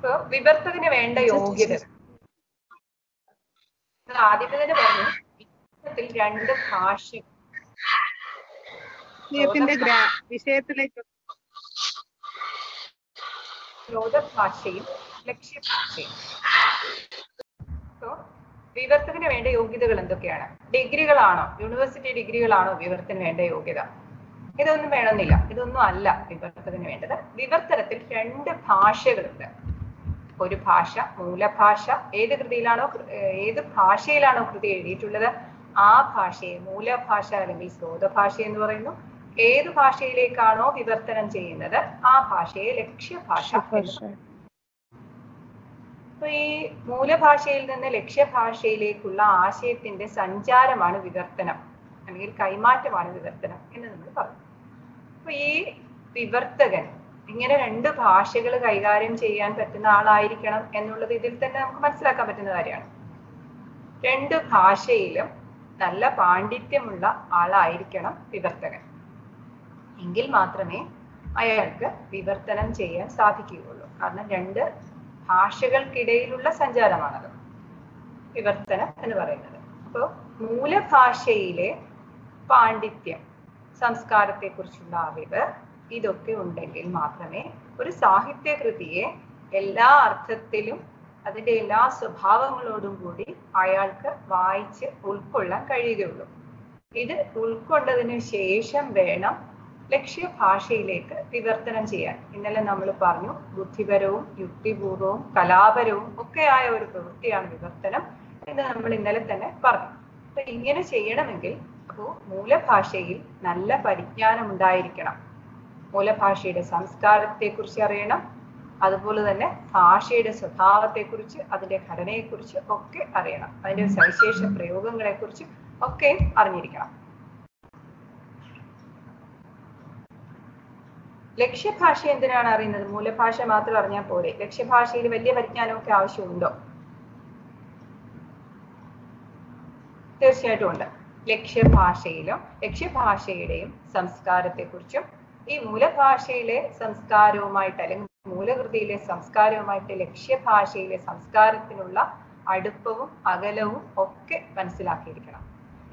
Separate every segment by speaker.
Speaker 1: ഇപ്പൊ വിവർത്തകന് വേണ്ട യോഗ്യത. ആദ്യമേ തന്നെ പറഞ്ഞു വിവർത്തനത്തിൽ രണ്ട് ഭാഷ
Speaker 2: വിഷയത്തിലേക്ക്
Speaker 1: ശ്രോതഭാഷയും ലക്ഷ്യഭാഷയും. വിവർത്തകന് വേണ്ട യോഗ്യതകൾ എന്തൊക്കെയാണ്? ഡിഗ്രികളാണോ? യൂണിവേഴ്സിറ്റി ഡിഗ്രികളാണോ വിവർത്തന് വേണ്ട യോഗ്യത? ഇതൊന്നും വേണമെന്നില്ല. ഇതൊന്നും അല്ല വിവർത്തകന് വേണ്ടത്. വിവർത്തനത്തിൽ രണ്ട് ഭാഷകളുണ്ട്. ഒരു ഭാഷ മൂലഭാഷ ഏത് കൃതിയിലാണോ ഏത് ഭാഷയിലാണോ കൃതി എഴുതിയിട്ടുള്ളത് ആ ഭാഷയെ മൂലഭാഷ അല്ലെങ്കിൽ സ്രോതഭാഷ എന്ന് പറയുന്നു. ഏത് ഭാഷയിലേക്കാണോ വിവർത്തനം ചെയ്യുന്നത് ആ ഭാഷയെ ലക്ഷ്യഭാഷ. അപ്പൊ ഈ മൂലഭാഷയിൽ നിന്ന് ലക്ഷ്യഭാഷയിലേക്കുള്ള ആശയത്തിന്റെ സഞ്ചാരമാണ് വിവർത്തനം അല്ലെങ്കിൽ കൈമാറ്റമാണ് വിവർത്തനം എന്ന് നമ്മൾ പറഞ്ഞു അപ്പൊ ഈ വിവർത്തകൻ ഇങ്ങനെ രണ്ട് ഭാഷകൾ കൈകാര്യം ചെയ്യാൻ പറ്റുന്ന ആളായിരിക്കണം എന്നുള്ളത് ഇതിൽ തന്നെ നമുക്ക് മനസ്സിലാക്കാൻ പറ്റുന്ന കാര്യമാണ്. രണ്ട് ഭാഷയിലും നല്ല പാണ്ഡിത്യമുള്ള ആളായിരിക്കണം വിവർത്തകൻ. എങ്കിൽ മാത്രമേ അയാൾക്ക് വിവർത്തനം ചെയ്യാൻ സാധിക്കുകയുള്ളൂ. കാരണം രണ്ട് ഭാഷകൾക്കിടയിലുള്ള സഞ്ചാരമാണത്. വിവർത്തനം എന്ന് പറയുന്നത്. അപ്പോൾ മൂലഭാഷയിലെ പാണ്ഡിത്യം സംസ്കാരത്തെക്കുറിച്ചുള്ള അറിവ് ഇതൊക്കെ ഉണ്ടെങ്കിൽ മാത്രമേ ഒരു സാഹിത്യകൃതിയെ എല്ലാ അർത്ഥത്തിലും അതിന്റെ എല്ലാ സ്വഭാവങ്ങളോടും കൂടി അയാൾക്ക് വായിച്ച് ഉൾക്കൊള്ളാൻ കഴിയുകയുള്ളൂ. ഇത് ഉൾക്കൊണ്ടതിന് ശേഷം വേണം ലക്ഷ്യഭാഷയിലേക്ക് വിവർത്തനം ചെയ്യാൻ. ഇന്നലെ നമ്മൾ പറഞ്ഞു ബുദ്ധിപരവും യുക്തിപൂർവവും കലാപരവും ഒക്കെയായ ഒരു പ്രവൃത്തിയാണ് വിവർത്തനം എന്ന് നമ്മൾ ഇന്നലെ തന്നെ പറഞ്ഞു. അപ്പൊ ഇങ്ങനെ ചെയ്യണമെങ്കിൽ അപ്പോ മൂലഭാഷയിൽ നല്ല പരിജ്ഞാനം ഉണ്ടായിരിക്കണം. മൂലഭാഷയുടെ സംസ്കാരത്തെക്കുറിച്ച് അറിയണം. അതുപോലെ തന്നെ ഭാഷയുടെ സ്വഭാവത്തെക്കുറിച്ച് അതിന്റെ ഘടനയെക്കുറിച്ച് ഒക്കെ അറിയണം. അതിന്റെ സവിശേഷ പ്രയോഗങ്ങളെക്കുറിച്ച് ഒക്കെ അറിഞ്ഞിരിക്കണം. ലക്ഷ്യഭാഷ എന്തിനാണ് അറിയുന്നത്? മൂലഭാഷ മാത്രം അറിഞ്ഞാൽ പോരെ. ലക്ഷ്യഭാഷയിൽ വലിയ പരിജ്ഞാനമൊക്കെ ആവശ്യമുണ്ടോ? തീർച്ചയായിട്ടും ഉണ്ട്. ലക്ഷ്യഭാഷയിലും ലക്ഷ്യഭാഷയുടെയും സംസ്കാരത്തെക്കുറിച്ചും ഈ മൂലഭാഷയിലെ സംസ്കാരവുമായിട്ട് അല്ലെങ്കിൽ മൂലകൃതിയിലെ സംസ്കാരവുമായിട്ട് ലക്ഷ്യഭാഷയിലെ സംസ്കാരത്തിനുള്ള അടുപ്പവും അകലവും ഒക്കെ മനസ്സിലാക്കിയിരിക്കണം.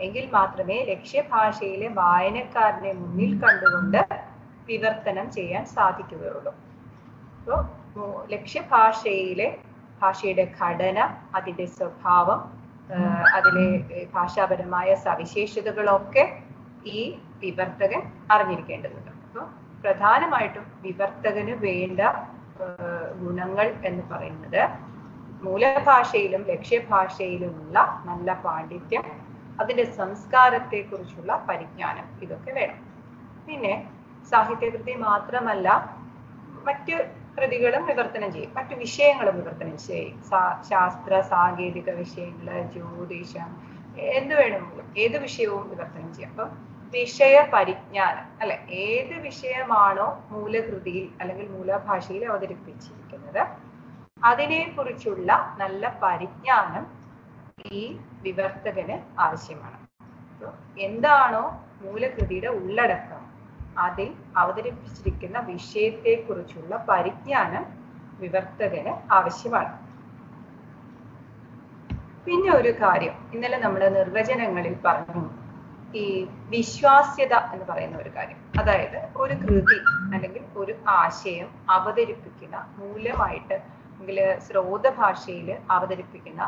Speaker 1: എങ്കിൽ മാത്രമേ ലക്ഷ്യഭാഷയിലെ വായനക്കാരനെ മുന്നിൽ കണ്ടുകൊണ്ട് വിവർത്തനം ചെയ്യാൻ സാധിക്കുകയുള്ളൂ. അപ്പോൾ ലക്ഷ്യഭാഷയിലെ ഭാഷയുടെ ഘടന അതിന്റെ സ്വഭാവം അതിലെ ഭാഷാപരമായ സവിശേഷതകളൊക്കെ ഈ വിവർത്തകൻ അറിഞ്ഞിരിക്കേണ്ടതുണ്ട്. അപ്പോൾ പ്രധാനമായിട്ടും വിവർത്തകന് വേണ്ട ഗുണങ്ങൾ എന്ന് പറയുന്നത് മൂലഭാഷയിലും ലക്ഷ്യഭാഷയിലുമുള്ള നല്ല പാണ്ഡിത്യം അതിന്റെ സംസ്കാരത്തെ കുറിച്ചുള്ള പരിജ്ഞാനം ഇതൊക്കെ വേണം. പിന്നെ സാഹിത്യകൃതി മാത്രമല്ല മറ്റ് കൃതികളും വിവർത്തനം ചെയ്യും മറ്റു വിഷയങ്ങളും വിവർത്തനം ചെയ്യും. ശാസ്ത്ര സാങ്കേതിക വിഷയങ്ങൾ ജ്യോതിഷം എന്ത് വേണമെങ്കിലും ഏത് വിഷയവും വിവർത്തനം ചെയ്യാം. അപ്പം വിഷയ പരിജ്ഞാനം അല്ലെ? ഏത് വിഷയമാണോ മൂലകൃതിയിൽ അല്ലെങ്കിൽ മൂലഭാഷയിൽ അവതരിപ്പിച്ചിരിക്കുന്നത് അതിനെ കുറിച്ചുള്ള നല്ല പരിജ്ഞാനം ഈ വിവർത്തകന് ആവശ്യമാണ്. എന്താണോ മൂലകൃതിയുടെ ഉള്ളടക്കം അതിൽ അവതരിപ്പിച്ചിരിക്കുന്ന വിഷയത്തെ കുറിച്ചുള്ള പരിജ്ഞാനം വിവർത്തകന് ആവശ്യമാണ്. പിന്നെ ഒരു കാര്യം ഇന്നലെ നമ്മൾ നിർവചനങ്ങളിൽ പറഞ്ഞു ഈ വിശ്വാസ്യത എന്ന് പറയുന്ന ഒരു കാര്യം. അതായത് ഒരു കൃതി അല്ലെങ്കിൽ ഒരു ആശയം അവതരിപ്പിക്കുന്ന മൂലമായിട്ട് അല്ലെങ്കിൽ സ്രോത ഭാഷയിൽ അവതരിപ്പിക്കുന്ന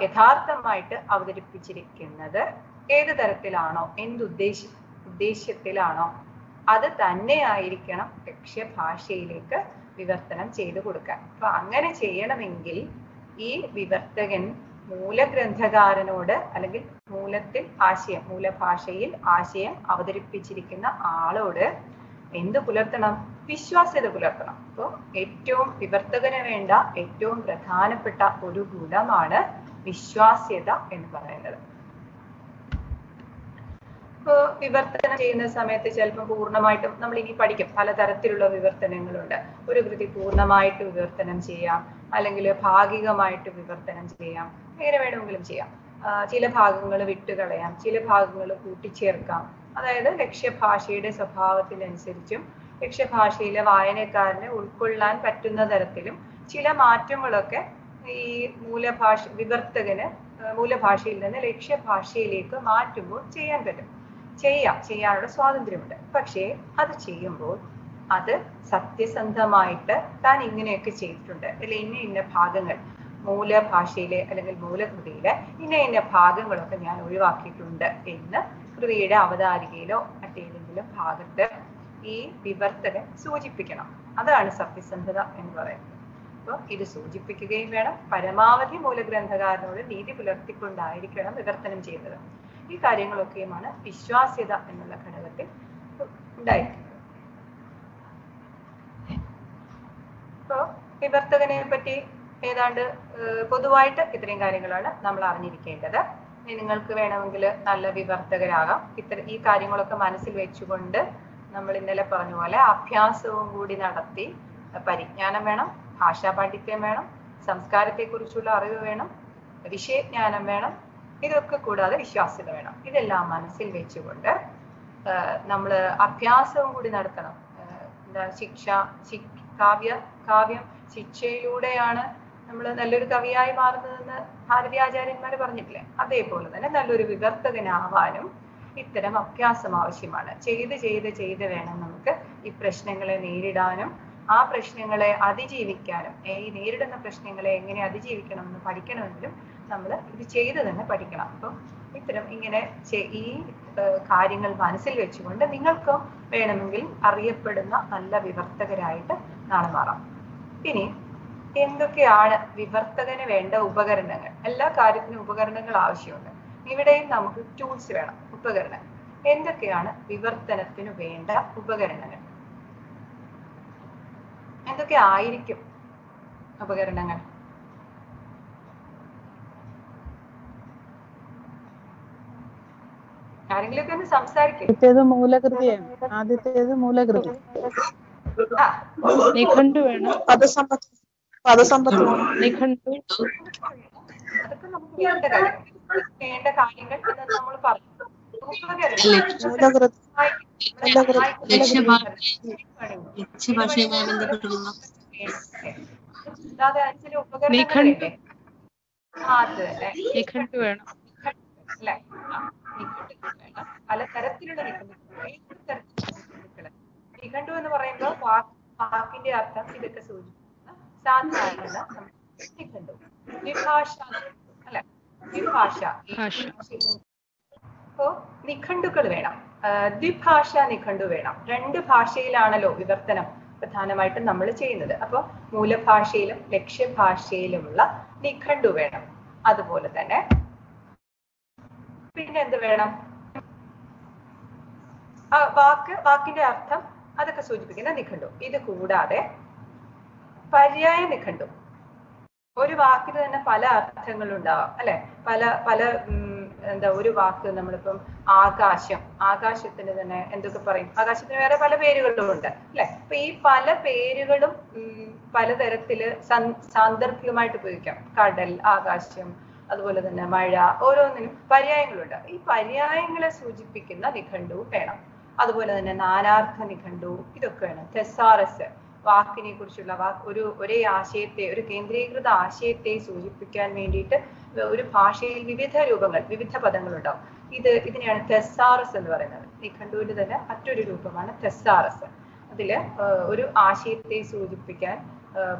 Speaker 1: യഥാർത്ഥമായിട്ട് അവതരിപ്പിച്ചിരിക്കുന്നത് ഏത് തരത്തിലാണോ എന്തുദ്ദേശ ഉദ്ദേശ്യത്തിലാണോ അത് തന്നെയായിരിക്കണം ലക്ഷ്യഭാഷയിലേക്ക് വിവർത്തനം ചെയ്തു കൊടുക്കാൻ. അപ്പൊ അങ്ങനെ ചെയ്യണമെങ്കിൽ ഈ വിവർത്തകൻ മൂലഗ്രന്ഥകാരനോട് അല്ലെങ്കിൽ മൂലത്തിൽ ആശയം മൂലഭാഷയിൽ ആശയം അവതരിപ്പിച്ചിരിക്കുന്ന ആളോട് എന്ത് പുലർത്തണം? വിശ്വാസ്യത പുലർത്തണം. അപ്പോൾ ഏറ്റവും വിവർത്തകന് വേണ്ട ഏറ്റവും പ്രധാനപ്പെട്ട ഒരു ഗുണമാണ് വിശ്വാസ്യത എന്ന് പറയുന്നത്. വിവർത്തനം ചെയ്യുന്ന സമയത്ത് ചിലപ്പോൾ പൂർണമായിട്ടും നമ്മൾ ഇനി പഠിക്കും. പലതരത്തിലുള്ള വിവർത്തനങ്ങളുണ്ട്. ഒരു കൃതി പൂർണമായിട്ട് വിവർത്തനം ചെയ്യാം. അല്ലെങ്കിൽ ഭാഗികമായിട്ട് വിവർത്തനം ചെയ്യാം. എങ്ങനെ വേണമെങ്കിലും ചെയ്യാം. ചില ഭാഗങ്ങൾ വിട്ടുകളയാം. ചില ഭാഗങ്ങൾ കൂട്ടിച്ചേർക്കാം. അതായത് ലക്ഷ്യഭാഷയുടെ സ്വഭാവത്തിനനുസരിച്ചും ലക്ഷ്യഭാഷയിലെ വായനക്കാരനെ ഉൾക്കൊള്ളാൻ പറ്റുന്ന തരത്തിലും ചില മാറ്റങ്ങളൊക്കെ ഈ മൂലഭാഷ വിവർത്തകന് മൂലഭാഷയിൽ നിന്ന് ലക്ഷ്യഭാഷയിലേക്ക് മാറ്റുമ്പോൾ ചെയ്യാൻ പറ്റും. ചെയ്യാം ചെയ്യാനുള്ള സ്വാതന്ത്ര്യമുണ്ട്. പക്ഷേ അത് ചെയ്യുമ്പോൾ അത് സത്യസന്ധമായിട്ട് താൻ ഇങ്ങനെയൊക്കെ ചെയ്തിട്ടുണ്ട്. അല്ലെ ഇന്ന ഇന്ന ഭാഗങ്ങൾ മൂലഭാഷയിലെ അല്ലെങ്കിൽ മൂലകൃതിയിലെ ഇന്ന ഇന്ന ഭാഗങ്ങളൊക്കെ ഞാൻ ഒഴിവാക്കിയിട്ടുണ്ട് എന്ന് കൃതിയുടെ അവതാരികയിലോ മറ്റേതെങ്കിലും ഭാഗത്ത് ഈ വിവർത്തകൻ സൂചിപ്പിക്കണം. അതാണ് സത്യസന്ധത എന്ന് പറയുന്നത്. അപ്പോൾ ഇത് സൂചിപ്പിക്കുകയും വേണം. പരമാവധി മൂലഗ്രന്ഥകാരനോട് നീതി പുലർത്തിക്കൊണ്ടായിരിക്കണം വിവർത്തനം ചെയ്യുന്നത് ഈ കാര്യങ്ങളൊക്കെയുമാണ് വിശ്വാസ്യത എന്നുള്ള ഘടകത്തിൽ ഉണ്ടായിരിക്കുന്നത്. ഇപ്പോ വിവർത്തകനെ പറ്റി ഏതാണ്ട് പൊതുവായിട്ട് ഇത്രയും കാര്യങ്ങളാണ് നമ്മൾ അറിഞ്ഞിരിക്കേണ്ടത്. നിങ്ങൾക്ക് വേണമെങ്കിൽ നല്ല വിവർത്തകരാകാം. ഇത്ര ഈ കാര്യങ്ങളൊക്കെ മനസ്സിൽ വെച്ചുകൊണ്ട് നമ്മൾ ഇന്നലെ പറഞ്ഞ പോലെ അഭ്യാസവും കൂടി നടത്തി പരിജ്ഞാനം വേണം ഭാഷാ പാണ്ഡിത്യം വേണം സംസ്കാരത്തെക്കുറിച്ചുള്ള അറിവ് വേണം വിഷയജ്ഞാനം വേണം ഇതൊക്കെ കൂടാതെ വിശ്വാസ്യത വേണം. ഇതെല്ലാം മനസ്സിൽ വെച്ചുകൊണ്ട് നമ്മൾ അഭ്യാസവും കൂടി നടത്തണം. എന്താ ശിക്ഷ കാവ്യ കാവ്യം ശിക്ഷയിലൂടെയാണ് നമ്മൾ നല്ലൊരു കവിയായി മാറുന്നതെന്ന് ഭാരതീയാചാര്യന്മാർ പറഞ്ഞിട്ടില്ലേ? അതേപോലെ തന്നെ നല്ലൊരു വിവർത്തകനാവാനും ഇത്തരം അഭ്യാസം ആവശ്യമാണ്. ചെയ്ത് ചെയ്ത് ചെയ്ത് വേണം നമുക്ക് ഈ പ്രശ്നങ്ങളെ നേരിടാനും ആ പ്രശ്നങ്ങളെ അതിജീവിക്കാനും ഈ നേരിടുന്ന പ്രശ്നങ്ങളെ എങ്ങനെ അതിജീവിക്കണം എന്ന് പഠിക്കണമെങ്കിലും നമ്മൾ ഇത് ചെയ്ത് തന്നെ പഠിക്കണം. അപ്പം ഇത്തരം ഇങ്ങനെ ഈ കാര്യങ്ങൾ മനസ്സിൽ വെച്ചുകൊണ്ട് നിങ്ങൾക്കും വേണമെങ്കിൽ അറിയപ്പെടുന്ന നല്ല വിവർത്തകരായിട്ട് നാളെ മാറാം. ഇനി എന്തൊക്കെയാണ് വിവർത്തകന് വേണ്ട ഉപകരണങ്ങൾ? എല്ലാ കാര്യത്തിനും ഉപകരണങ്ങൾ ആവശ്യമുണ്ട്. ഇവിടെയും നമുക്ക് ടൂൾസ് വേണം ഉപകരണങ്ങൾ എന്തൊക്കെയാണ് വിവർത്തനത്തിന് വേണ്ട ഉപകരണങ്ങൾ? എന്തൊക്കെ ആയിരിക്കും ഉപകരണങ്ങൾ? ഒന്ന് സംസാരിക്കും.
Speaker 2: ആദ്യത്തേത് മൂലകൃതിയാണ്. ആദ്യത്തേത് മൂലകൃതി.
Speaker 1: ആ.
Speaker 2: നിഘണ്ടു വേണം. നിഘണ്ടു.
Speaker 1: അതൊക്കെ നമുക്ക് വേണ്ട കാര്യങ്ങൾ നമ്മൾ പറഞ്ഞു
Speaker 3: ലക്ഷ്യഭാഷയുമായി
Speaker 2: നിഘണ്ടു വേണം.
Speaker 1: അല്ലെ? വേണം പലതരത്തിലുള്ള നിഘണ്ടുക്കൾ ഏത് തരത്തിലുള്ള നിഘണ്ടുക്കൾ നിഘണ്ടു എന്ന് പറയുമ്പോൾ വാക്ക് വാക്കിന്റെ അർത്ഥം ഇതൊക്കെ സൂചിപ്പിക്കുന്ന സാധാരണ നമ്മൾ നിഘണ്ടു. വിഭാഷ അല്ലെ? വിഭാഷ. ഈ
Speaker 2: ഭാഷ.
Speaker 1: അപ്പോ നിഘണ്ടുക്കൾ വേണം. ദ്വിഭാഷ നിഘണ്ടു വേണം. രണ്ട് ഭാഷയിലാണല്ലോ വിവർത്തനം പ്രധാനമായിട്ടും നമ്മൾ ചെയ്യുന്നത്. അപ്പൊ മൂലഭാഷയിലും ലക്ഷ്യഭാഷയിലുമുള്ള നിഘണ്ടു വേണം. അതുപോലെ തന്നെ പിന്നെ എന്ത് വേണം? ആ വാക്ക് വാക്കിന്റെ അർത്ഥം അതൊക്കെ സൂചിപ്പിക്കുന്ന നിഘണ്ടു. ഇത് കൂടാതെ പര്യായ നിഘണ്ടു. ഒരു വാക്കിന് തന്നെ പല അർത്ഥങ്ങൾ ഉണ്ടാവാം അല്ലെ? പല പല എന്താ ഒരു വാക്ക് നമ്മളിപ്പം ആകാശം ആകാശത്തിന് തന്നെ എന്തൊക്കെ പറയും? ആകാശത്തിന് വേറെ പല പേരുകളും ഉണ്ട് അല്ലെ? അപ്പൊ ഈ പല പേരുകളും പലതരത്തിൽ സാന്ദർഭികമായിട്ട് ഉപയോഗിക്കാം. കടൽ ആകാശം അതുപോലെ തന്നെ മഴ ഓരോന്നിനും പര്യായങ്ങളുണ്ട്. ഈ പര്യായങ്ങളെ സൂചിപ്പിക്കുന്ന നിഘണ്ടുവും വേണം. അതുപോലെ തന്നെ നാനാർത്ഥ നിഘണ്ടു ഇതൊക്കെ വേണം തെസാറസ് വാക്കിനെ കുറിച്ചുള്ള വാക്ക് ഒരു ഒരേ ആശയത്തെ ഒരു കേന്ദ്രീകൃത ആശയത്തെ സൂചിപ്പിക്കാൻ വേണ്ടിയിട്ട് ഒരു ഭാഷയിൽ വിവിധ രൂപങ്ങൾ വിവിധ പദങ്ങൾ ഉണ്ടാവും ഇത് ഇതിനെയാണ് തെസ്സാറസ് എന്ന് പറയുന്നത്. നിഘണ്ടുവിന്റെ തന്നെ മറ്റൊരു രൂപമാണ് തെസ്സാറസ് അതിൽ ഒരു ആശയത്തെ സൂചിപ്പിക്കാൻ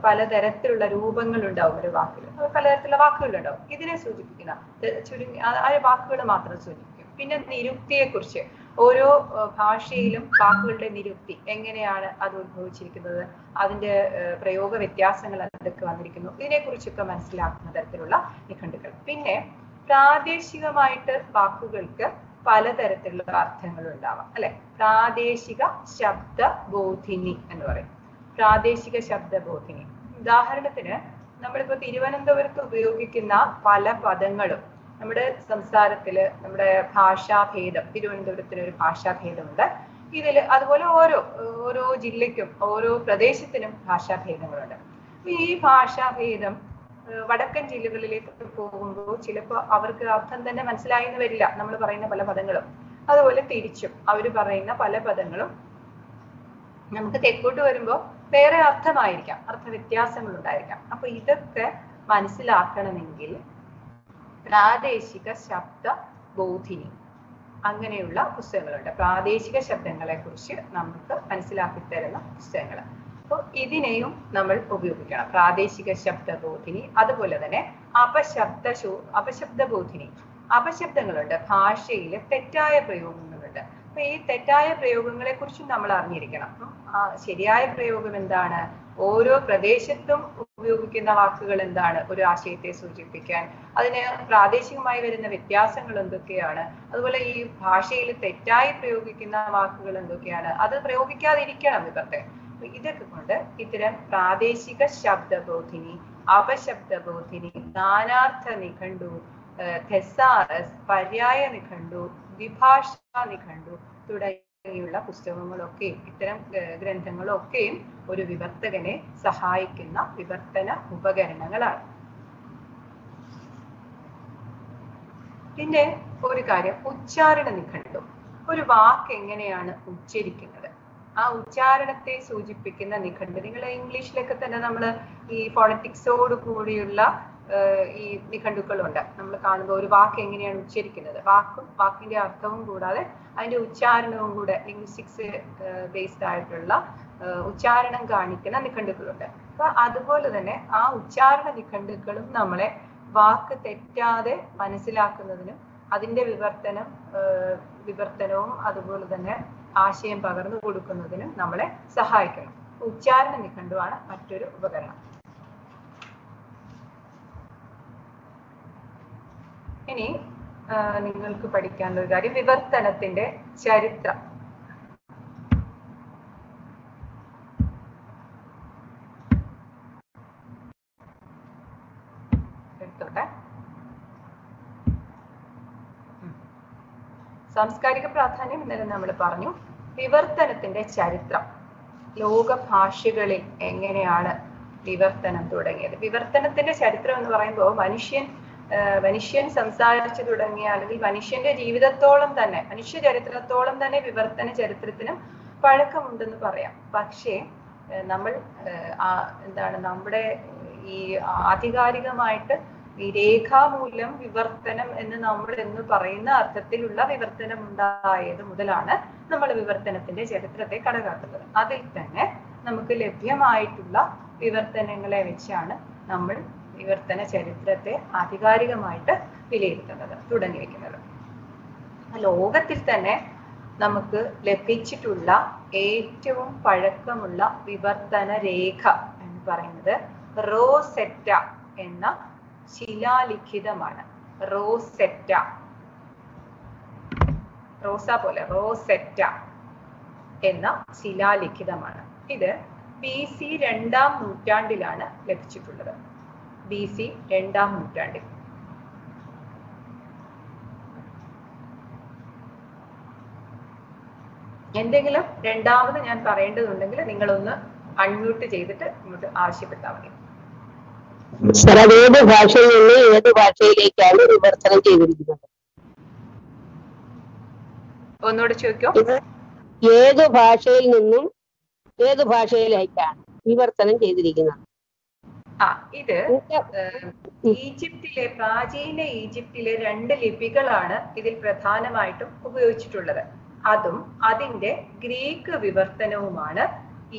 Speaker 1: പലതരത്തിലുള്ള രൂപങ്ങൾ ഉണ്ടാവും ഒരു വാക്കിൽ പലതരത്തിലുള്ള വാക്കുകളുണ്ടാവും. ഇതിനെ സൂചിപ്പിക്കുന്ന ചുരുങ്ങി ആ- വാക്കുകൾ മാത്രം സൂചിപ്പിക്കും. പിന്നെ നിരുക്തിയെ കുറിച്ച് ഓരോ ഭാഷയിലും വാക്കുകളുടെ നിരുക്തി എങ്ങനെയാണ് അത് ഉത്ഭവിച്ചിരിക്കുന്നത്? അതിന്റെ പ്രയോഗ വ്യത്യാസങ്ങൾ എന്തൊക്കെ വന്നിരിക്കുന്നു? ഇതിനെക്കുറിച്ചൊക്കെ മനസ്സിലാക്കുന്ന തരത്തിലുള്ള നിഘണ്ടുക്കൾ പിന്നെ പ്രാദേശികമായിട്ട് വാക്കുകൾക്ക് പലതരത്തിലുള്ള അർത്ഥങ്ങൾ ഉണ്ടാവാം അല്ലെ? പ്രാദേശിക ശബ്ദ ബോധിനി എന്ന് പറയും. പ്രാദേശിക ശബ്ദബോധിനി ഉദാഹരണത്തിന് നമ്മളിപ്പോ തിരുവനന്തപുരത്ത് ഉപയോഗിക്കുന്ന പല പദങ്ങളും നമ്മുടെ സംസാരത്തിൽ നമ്മുടെ ഭാഷാഭേദം തിരുവനന്തപുരത്തിന് ഒരു ഭാഷാഭേദമുണ്ട് ഇതിൽ അതുപോലെ ഓരോ ഓരോ ജില്ലയ്ക്കും ഓരോ പ്രദേശത്തിനും ഭാഷാഭേദങ്ങളുണ്ട് ഈ ഭാഷാഭേദം വടക്കൻ ജില്ലകളിലേക്ക് പോകുമ്പോൾ ചിലപ്പോൾ അവർക്ക് അർത്ഥം തന്നെ മനസ്സിലായി എന്ന് വരില്ല. നമ്മൾ പറയുന്ന പല പദങ്ങളും. അതുപോലെ തിരിച്ചും അവർ പറയുന്ന പല പദങ്ങളും നമുക്ക് തെക്കോട്ട് വരുമ്പോൾ വേറെ അർത്ഥമായിരിക്കാം അർത്ഥ വ്യത്യാസങ്ങൾ ഉണ്ടായിരിക്കാം അപ്പൊ ഇതൊക്കെ മനസ്സിലാക്കണമെങ്കിൽ പ്രാദേശിക ശബ്ദ ബോധിനി അങ്ങനെയുള്ള പുസ്തകങ്ങളുണ്ട്. പ്രാദേശിക ശബ്ദങ്ങളെ കുറിച്ച് നമുക്ക് മനസ്സിലാക്കി തരുന്ന പുസ്തകങ്ങൾ അപ്പോൾ ഇതിനെയും നമ്മൾ ഉപയോഗിക്കണം. പ്രാദേശിക ശബ്ദ ബോധിനി അതുപോലെ തന്നെ അപശബ്ദ അപശബ്ദ ബോധിനി. അപശബ്ദങ്ങളുണ്ട്. ഭാഷയിലെ തെറ്റായ പ്രയോഗങ്ങളുണ്ട് അപ്പൊ ഈ തെറ്റായ പ്രയോഗങ്ങളെ കുറിച്ചും നമ്മൾ അറിഞ്ഞിരിക്കണം ശരിയായ പ്രയോഗം എന്താണ്? ഓരോ പ്രദേശത്തും ഉപയോഗിക്കുന്ന വാക്കുകൾ എന്താണ്? ഒരു ആശയത്തെ സൂചിപ്പിക്കാൻ. അതിന് പ്രാദേശികമായി വരുന്ന വ്യത്യാസങ്ങൾ എന്തൊക്കെയാണ്? അതുപോലെ ഈ ഭാഷയിൽ തെറ്റായി പ്രയോഗിക്കുന്ന വാക്കുകൾ എന്തൊക്കെയാണ്? അത് പ്രയോഗിക്കാതിരിക്കണം അപ്പൊ ഇതൊക്കെ കൊണ്ട് ഇത്തരം പ്രാദേശിക ശബ്ദബോധിനി അപശബ്ദബോധിനി നാനാർത്ഥ നിഘണ്ടു തെസാറസ് പര്യായ നിഘണ്ടു വിഭാഷാ നിഘണ്ടു തുടങ്ങിയുള്ള പുസ്തകങ്ങളൊക്കെ ഇത്തരം ഗ്രന്ഥങ്ങളൊക്കെയും ഒരു വിവർത്തകനെ സഹായിക്കുന്ന വിവർത്തന ഉപകരണങ്ങളാണ്. പിന്നെ ഒരു കാര്യം ഉച്ചാരണ നിഘണ്ടു ഒരു വാക്ക് എങ്ങനെയാണ് ഉച്ചരിക്കുന്നത്? ആ ഉച്ചാരണത്തെ സൂചിപ്പിക്കുന്ന നിഘണ്ടു നിങ്ങൾ ഇംഗ്ലീഷിലൊക്കെ തന്നെ നമ്മൾ ഈ ഫോണറ്റിക്സോട് കൂടിയുള്ള ഈ നിഘണ്ടുക്കളുണ്ട് നമ്മൾ കാണുമ്പോൾ ഒരു വാക്ക് എങ്ങനെയാണ് ഉച്ചരിക്കുന്നത്? വാക്കും വാക്കിന്റെ അർത്ഥവും കൂടാതെ അതിന്റെ ഉച്ചാരണവും കൂടെ ലിംഗ്വിസ്റ്റിക്സ് ബേസ്ഡ് ആയിട്ടുള്ള ഉച്ചാരണം കാണിക്കുന്ന നിഘണ്ടുക്കളുണ്ട്. അപ്പൊ അതുപോലെ തന്നെ ആ ഉച്ചാരണ നിഘണ്ടുക്കളും നമ്മളെ വാക്ക് തെറ്റാതെ മനസ്സിലാക്കുന്നതിനും അതിന്റെ വിവർത്തനം വിവർത്തനവും അതുപോലെ തന്നെ ആശയം പകർന്നു കൊടുക്കുന്നതിനും നമ്മളെ സഹായിക്കണം. ഉച്ചാരണ നിഘണ്ടുവാണ് മറ്റൊരു ഉപകരണം. ഇനി നിങ്ങൾക്ക് പഠിക്കാനുള്ള ഒരു കാര്യം. വിവർത്തനത്തിന്റെ ചരിത്രം. എടുത്തോട്ടെ. സാംസ്കാരിക പ്രാധാന്യം ഇന്നലെ നമ്മൾ പറഞ്ഞു. വിവർത്തനത്തിന്റെ ചരിത്രം. ലോക ഭാഷകളിൽ എങ്ങനെയാണ് വിവർത്തനം തുടങ്ങിയത്? വിവർത്തനത്തിന്റെ ചരിത്രം എന്ന് പറയുമ്പോൾ മനുഷ്യൻ മനുഷ്യൻ സംസാരിച്ചു തുടങ്ങിയ അല്ലെങ്കിൽ മനുഷ്യന്റെ ജീവിതത്തോളം തന്നെ മനുഷ്യ ചരിത്രത്തോളം തന്നെ വിവർത്തന ചരിത്രത്തിനും പഴക്കമുണ്ടെന്ന് പറയാം. പക്ഷേ നമ്മൾ ആ, എന്താണ് നമ്മുടെ ഈ ആധികാരികമായിട്ട് ഈ രേഖാമൂലം വിവർത്തനം എന്ന് നമ്മൾ എന്ന് പറയുന്ന അർത്ഥത്തിലുള്ള വിവർത്തനം ഉണ്ടായത് മുതലാണ് നമ്മൾ വിവർത്തനത്തിന്റെ ചരിത്രത്തെ കണക്കാക്കുന്നത്. അതിൽ തന്നെ നമുക്ക് ലഭ്യമായിട്ടുള്ള വിവർത്തനങ്ങളെ വെച്ചാണ് നമ്മൾ വിവർത്തന ചരിത്രത്തെ ആധികാരികമായിട്ട് വിലയിരുത്തുന്നത് തുടങ്ങി വെക്കുന്നത് ലോകത്തിൽ തന്നെ നമുക്ക് ലഭിച്ചിട്ടുള്ള ഏറ്റവും പഴക്കമുള്ള വിവർത്തന രേഖ എന്ന് പറയുന്നത് റോസെറ്റ എന്ന ശിലാലിഖിതമാണ്. റോസെറ്റ. റോസ പോലെ റോസെറ്റ എന്ന ശിലാലിഖിതമാണ്. ഇത് ബി സി രണ്ടാം നൂറ്റാണ്ടിലാണ് ലഭിച്ചിട്ടുള്ളത്. ബി സി രണ്ടാം നൂറ്റാണ്ടിൽ. എന്തെങ്കിലും രണ്ടാമത് ഞാൻ പറയേണ്ടതുണ്ടെങ്കിൽ നിങ്ങളൊന്ന് അൺമ്യൂട്ട് ചെയ്തിട്ട് ഇങ്ങോട്ട് ആവശ്യപ്പെട്ടാൽ മതി.
Speaker 3: സർ ഭാഷയിൽ നിന്ന് ഏത് ഭാഷയിലേക്കാണ് വിവർത്തനം ചെയ്തിരിക്കുന്നത്?
Speaker 1: ഒന്നുകൂടെ ചോദിക്കോ?
Speaker 3: ഏത് ഭാഷയിൽ നിന്നും ഏത് ഭാഷയിലേക്കാണ് വിവർത്തനം ചെയ്തിരിക്കുന്നത്?
Speaker 1: ആ ഇത് ഈജിപ്തിലെ പ്രാചീന ഈജിപ്തിലെ രണ്ട് ലിപികളാണ് ഇതിൽ പ്രധാനമായിട്ടും ഉപയോഗിച്ചിട്ടുള്ളത്. അതും അതിന്റെ ഗ്രീക്ക് വിവർത്തനവുമാണ്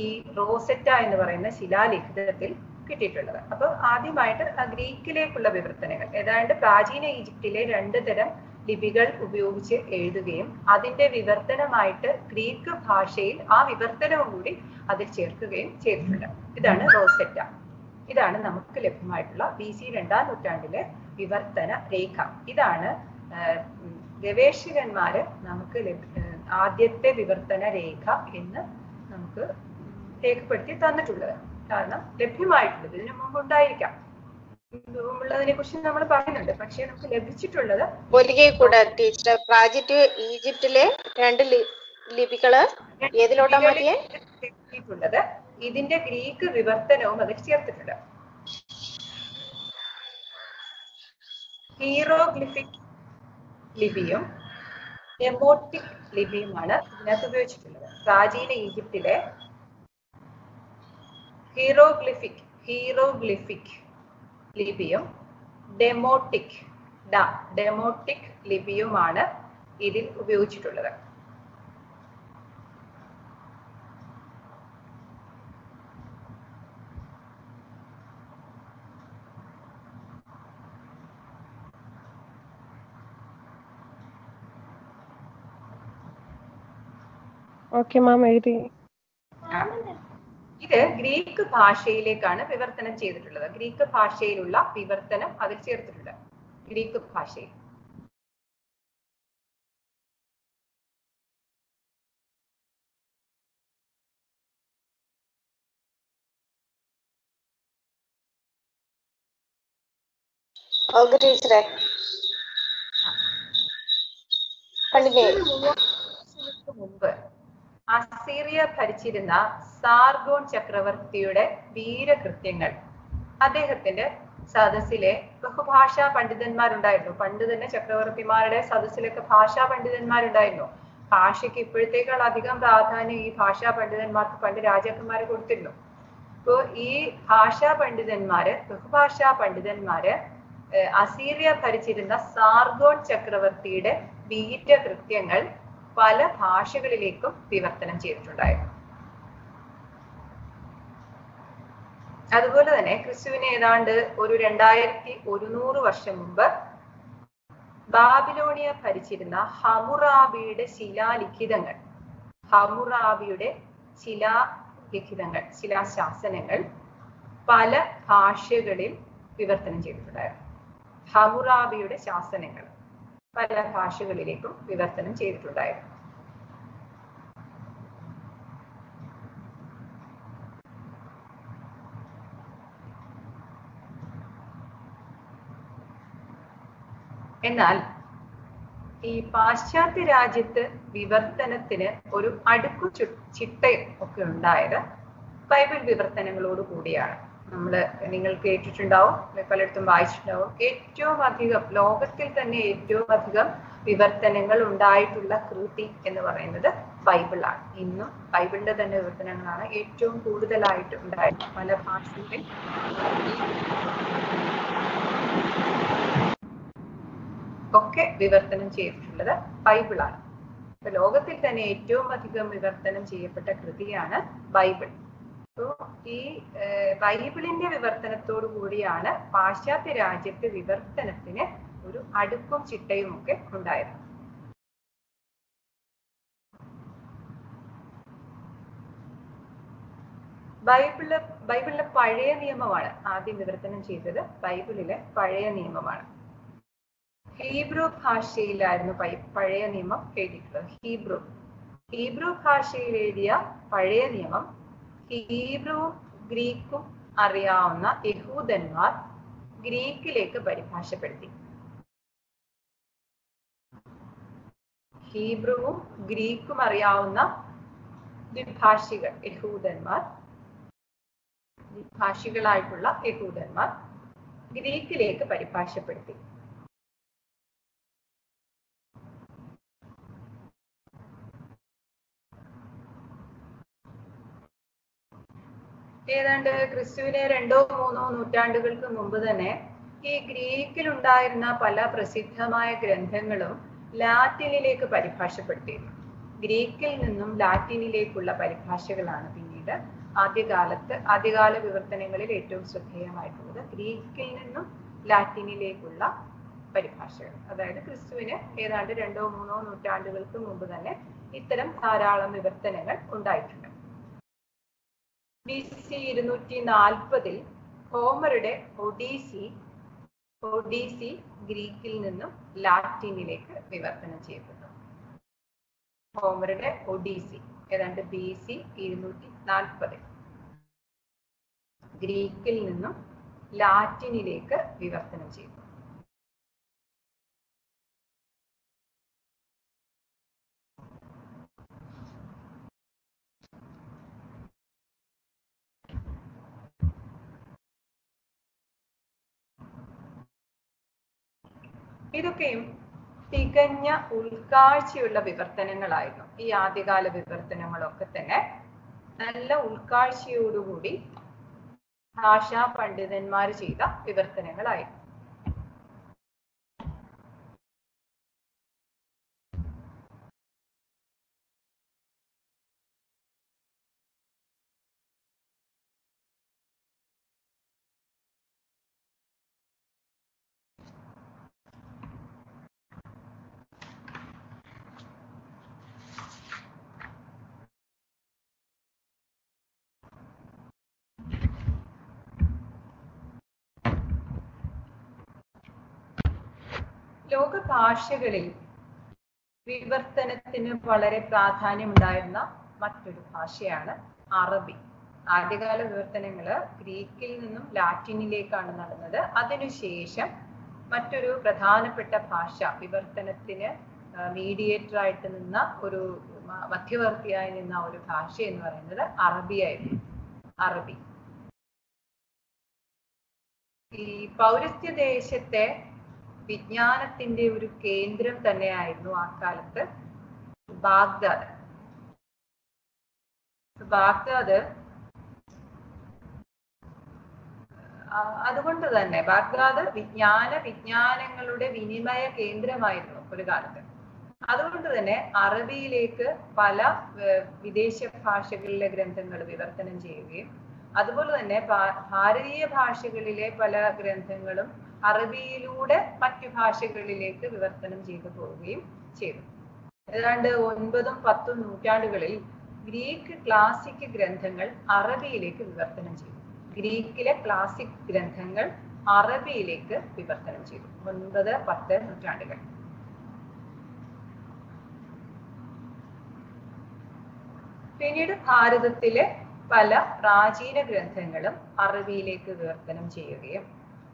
Speaker 1: ഈ റോസെറ്റ എന്ന് പറയുന്ന ശിലാലിഖിതത്തിൽ കിട്ടിയിട്ടുള്ളത്. അപ്പൊ ആദ്യമായിട്ട് ആ ഗ്രീക്കിലേക്കുള്ള വിവർത്തനങ്ങൾ. ഏതാണ്ട് പ്രാചീന ഈജിപ്തിലെ രണ്ട് തരം ലിപികൾ ഉപയോഗിച്ച് എഴുതുകയും അതിന്റെ വിവർത്തനമായിട്ട് ഗ്രീക്ക് ഭാഷയിൽ ആ വിവർത്തനവും കൂടി അതിൽ ചേർക്കുകയും ചെയ്തിട്ടുണ്ട്. ഇതാണ് റോസെറ്റ. ഇതാണ് നമുക്ക് ലഭ്യമായിട്ടുള്ള ബി സി രണ്ടാം നൂറ്റാണ്ടിലെ വിവർത്തന രേഖ. ഇതാണ് ഗവേഷകന്മാര് നമുക്ക് ആദ്യത്തെ വിവർത്തന രേഖ എന്ന് നമുക്ക് രേഖപ്പെടുത്തി തന്നിട്ടുള്ളത്. കാരണം ലഭ്യമായിട്ടുള്ളത്. ഇതിനു മുമ്പ് ഉണ്ടായിരിക്കാം. മുമ്പുള്ളതിനെ കുറിച്ച് നമ്മൾ പറയുന്നുണ്ട്. പക്ഷേ നമുക്ക് ലഭിച്ചിട്ടുള്ളത്
Speaker 4: കൂടെ ടീച്ചർ ഈജിപ്തിലെ രണ്ട് ലിപികൾ ഏതിലോട്ടാ
Speaker 1: എഴുതിയിട്ടുള്ളത് ഇതിന്റെ ഗ്രീക്ക് വിവർത്തനവും അതിൽ ചേർത്തിട്ടുണ്ട്. ഹീറോഗ്ലിഫിക് ലിപിയും എമോട്ടിക് ലിപിയുമാണ് ഇതിനകത്ത് ഉപയോഗിച്ചിട്ടുള്ളത്. പ്രാചീന ഈജിപ്തിലെ ഹീറോഗ്ലിഫിക് ഹീറോഗ്ലിഫിക് ലിപിയും ഡെമോട്ടിക് ഡെമോട്ടിക് ലിപിയുമാണ് ഇതിൽ ഉപയോഗിച്ചിട്ടുള്ളത്.
Speaker 5: ഓക്കെ മാം എഴുതി.
Speaker 1: ഇത് ഗ്രീക്ക് ഭാഷയിലേക്കാണ് വിവർത്തനം ചെയ്തിട്ടുള്ളത്. ഗ്രീക്ക് ഭാഷയിലുള്ള വിവർത്തനം അതിൽ ചേർത്തിട്ടുണ്ട്. ഗ്രീക്ക് ഭാഷയിൽ.
Speaker 4: ഓക്കെ ടീച്ചറെ കണ്ടിന്യൂ
Speaker 1: ക്രിസ്തുവിന് മുമ്പ് അസീറിയ ഭരിച്ചിരുന്ന സാർഗോൺ ചക്രവർത്തിയുടെ വീരകൃത്യങ്ങൾ. അദ്ദേഹത്തിന്റെ സദസ്സിലെ ബഹുഭാഷാ പണ്ഡിതന്മാരുണ്ടായിരുന്നു. പണ്ട് തന്നെ ചക്രവർത്തിമാരുടെ സദസ്സിലൊക്കെ ഭാഷാ പണ്ഡിതന്മാരുണ്ടായിരുന്നു. ഭാഷയ്ക്ക് ഇപ്പോഴത്തേക്കാൾ അധികം പ്രാധാന്യം ഈ ഭാഷാ പണ്ഡിതന്മാർക്ക് പണ്ട് രാജാക്കന്മാരെ കൊടുത്തിരുന്നു. അപ്പോ ഈ ഭാഷാ പണ്ഡിതന്മാര് ബഹുഭാഷാ പണ്ഡിതന്മാര് അസീറിയ ഭരിച്ചിരുന്ന സാർഗോൺ ചക്രവർത്തിയുടെ വീരകൃത്യങ്ങൾ പല ഭാഷകളിലേക്കും വിവർത്തനം ചെയ്തിട്ടുണ്ടായിരുന്നു. അതുപോലെ തന്നെ ക്രിസ്തുവിന് ഏതാണ്ട് ഒരു രണ്ടായിരത്തി ഒരുന്നൂറ് വർഷം മുമ്പ് ബാബിലോണിയ ഭരിച്ചിരുന്ന ഹമുറാബിയുടെ ശിലാലിഖിതങ്ങൾ ഹമുറാബിയുടെ ശിലാലിഖിതങ്ങൾ ശിലാശാസനങ്ങൾ പല ഭാഷകളിൽ വിവർത്തനം ചെയ്തിട്ടുണ്ടായിരുന്നു. ഹമുറാബിയുടെ ശാസനങ്ങൾ. പല ഭാഷകളിലേക്കും വിവർത്തനം ചെയ്തിട്ടുണ്ടായിരുന്നു. എന്നാൽ ഈ പാശ്ചാത്യ രാജ്യത്ത് വിവർത്തനത്തിന് ഒരു അടുക്കു ചിട്ടയും ഒക്കെ ഉണ്ടായത് ബൈബിൾ വിവർത്തനങ്ങളോട് കൂടിയാണ്. നമ്മൾ നിങ്ങൾ കേട്ടിട്ടുണ്ടാവും പലയിടത്തും വായിച്ചിട്ടുണ്ടാവും. ഏറ്റവും അധികം ലോകത്തിൽ തന്നെ ഏറ്റവും അധികം വിവർത്തനങ്ങൾ ഉണ്ടായിട്ടുള്ള കൃതി എന്ന് പറയുന്നത് ബൈബിളാണ് ഇന്നും ബൈബിളിന്റെ തന്നെ വിവർത്തനങ്ങളാണ് ഏറ്റവും കൂടുതലായിട്ട് ഉണ്ടായിട്ട് പല ഭാഷകളിൽ ഒക്കെ വിവർത്തനം ചെയ്തിട്ടുള്ളത് ബൈബിളാണ് ലോകത്തിൽ തന്നെ ഏറ്റവും അധികം വിവർത്തനം ചെയ്യപ്പെട്ട കൃതിയാണ് ബൈബിൾ. അപ്പോ ഈ ബൈബിളിന്റെ വിവർത്തനത്തോടു കൂടിയാണ് പാശ്ചാത്യ രാജ്യത്തെ വിവർത്തനത്തിന് ഒരു അടുക്കും ചിട്ടയും ഒക്കെ ഉണ്ടായത്. ബൈബിൾ ബൈബിളിലെ പഴയ നിയമമാണ് ആദ്യം വിവർത്തനം ചെയ്തത്. ബൈബിളിലെ പഴയ നിയമമാണ്. ഹീബ്രു ഭാഷയിലായിരുന്നു പഴയ നിയമം എഴുതിയിട്ടുള്ളത്. ഹീബ്രു. ഹീബ്രു ഭാഷയിൽ എഴുതിയ പഴയ നിയമം ഹീബ്രുവും ഗ്രീക്കും അറിയാവുന്ന യഹൂദന്മാർ ഗ്രീക്കിലേക്ക് പരിഭാഷപ്പെടുത്തി. ഹീബ്രുവും ഗ്രീക്കും അറിയാവുന്ന ദ്വിഭാഷികൾ യഹൂദന്മാർ ദ്വിഭാഷികളായിട്ടുള്ള യഹൂദന്മാർ ഗ്രീക്കിലേക്ക് പരിഭാഷപ്പെടുത്തി. ഏതാണ്ട് ക്രിസ്തുവിനെ രണ്ടോ മൂന്നോ നൂറ്റാണ്ടുകൾക്ക് മുമ്പ് തന്നെ ഈ ഗ്രീക്കിൽ ഉണ്ടായിരുന്ന പല പ്രസിദ്ധമായ ഗ്രന്ഥങ്ങളും ലാറ്റിനിലേക്ക് പരിഭാഷപ്പെടുത്തിയിരുന്നു. ഗ്രീക്കിൽ നിന്നും ലാറ്റിനിലേക്കുള്ള പരിഭാഷകളാണ് പിന്നീട് ആദ്യകാലത്ത് ആദ്യകാല വിവർത്തനങ്ങളിൽ ഏറ്റവും ശ്രദ്ധേയമായിട്ടുള്ളത് ഗ്രീക്കിൽ നിന്നും ലാറ്റിനിലേക്കുള്ള പരിഭാഷകൾ. അതായത് ക്രിസ്തുവിന് ഏതാണ്ട് രണ്ടോ മൂന്നോ നൂറ്റാണ്ടുകൾക്ക് മുമ്പ് തന്നെ ഇത്തരം ധാരാളം വിവർത്തനങ്ങൾ ഉണ്ടായിട്ടുണ്ട്. ബി സി ഇരുന്നൂറ്റി നാൽപ്പതിൽ ഹോമറുടെ ഒഡീസി ഒഡീസി ഗ്രീക്കിൽ നിന്നും ലാറ്റിനിലേക്ക് വിവർത്തനം ചെയ്യപ്പെട്ടു. ഹോമറുടെ ഒഡീസി ഏതാണ്ട് ബി സി ഇരുന്നൂറ്റി നാൽപ്പതിൽ ഗ്രീക്കിൽ നിന്നും ലാറ്റിനിലേക്ക് വിവർത്തനം ചെയ്തു. ഇതൊക്കെയും തികഞ്ഞ ഉൾക്കാഴ്ചയുള്ള വിവർത്തനങ്ങളായിരുന്നു. ഈ ആദ്യകാല വിവർത്തനങ്ങളൊക്കെ തന്നെ നല്ല ഉൾക്കാഴ്ചയോടുകൂടി ഭാഷാ പണ്ഡിതന്മാർ ചെയ്ത വിവർത്തനങ്ങളായിരുന്നു. ലോക ഭാഷകളിൽ വിവർത്തനത്തിന് വളരെ പ്രാധാന്യമുണ്ടായിരുന്ന മറ്റൊരു ഭാഷയാണ് അറബി. ആദ്യകാല വിവർത്തനങ്ങൾ ഗ്രീക്കിൽ നിന്നും ലാറ്റിനിലേക്കാണ് നടന്നത്. അതിനുശേഷം മറ്റൊരു പ്രധാനപ്പെട്ട ഭാഷ വിവർത്തനത്തിന് മീഡിയേറ്റർ ആയിട്ട് നിന്ന ഒരു മധ്യവർത്തിയായി നിന്ന ഒരു ഭാഷ എന്ന് പറയുന്നത് അറബിയായിരുന്നു അറബി. ഈ പൗരസ്ത്യ ദേശത്തെ വിജ്ഞാനത്തിന്റെ ഒരു കേന്ദ്രം തന്നെയായിരുന്നു ആ കാലത്ത് ബാഗ്ദാദ്. ബാഗ്ദാദ് അതുകൊണ്ട് തന്നെ ബാഗ്ദാദ് വിജ്ഞാന വിജ്ഞാനങ്ങളുടെ വിനിമയ കേന്ദ്രമായിരുന്നു ഒരു കാലത്ത്. അതുകൊണ്ട് തന്നെ അറബിയിലേക്ക് പല വിദേശ ഭാഷകളിലെ ഗ്രന്ഥങ്ങൾ വിവർത്തനം ചെയ്യുകയും അതുപോലെ തന്നെ ഭാരതീയ ഭാഷകളിലെ പല ഗ്രന്ഥങ്ങളും അറബിയിലൂടെ മറ്റു ഭാഷകളിലേക്ക് വിവർത്തനം ചെയ്തു പോവുകയും ചെയ്തു. ഏതാണ്ട് ഒൻപതും പത്തും നൂറ്റാണ്ടുകളിൽ ഗ്രീക്ക് ക്ലാസിക് ഗ്രന്ഥങ്ങൾ അറബിയിലേക്ക് വിവർത്തനം ചെയ്തു. ഗ്രീക്കിലെ ക്ലാസിക് ഗ്രന്ഥങ്ങൾ അറബിയിലേക്ക് വിവർത്തനം ചെയ്തു. ഒൻപത് പത്ത് നൂറ്റാണ്ടുകൾ. പിന്നീട് ഭാരതത്തിലെ പല പ്രാചീന ഗ്രന്ഥങ്ങളും അറബിയിലേക്ക് വിവർത്തനം ചെയ്യുകയും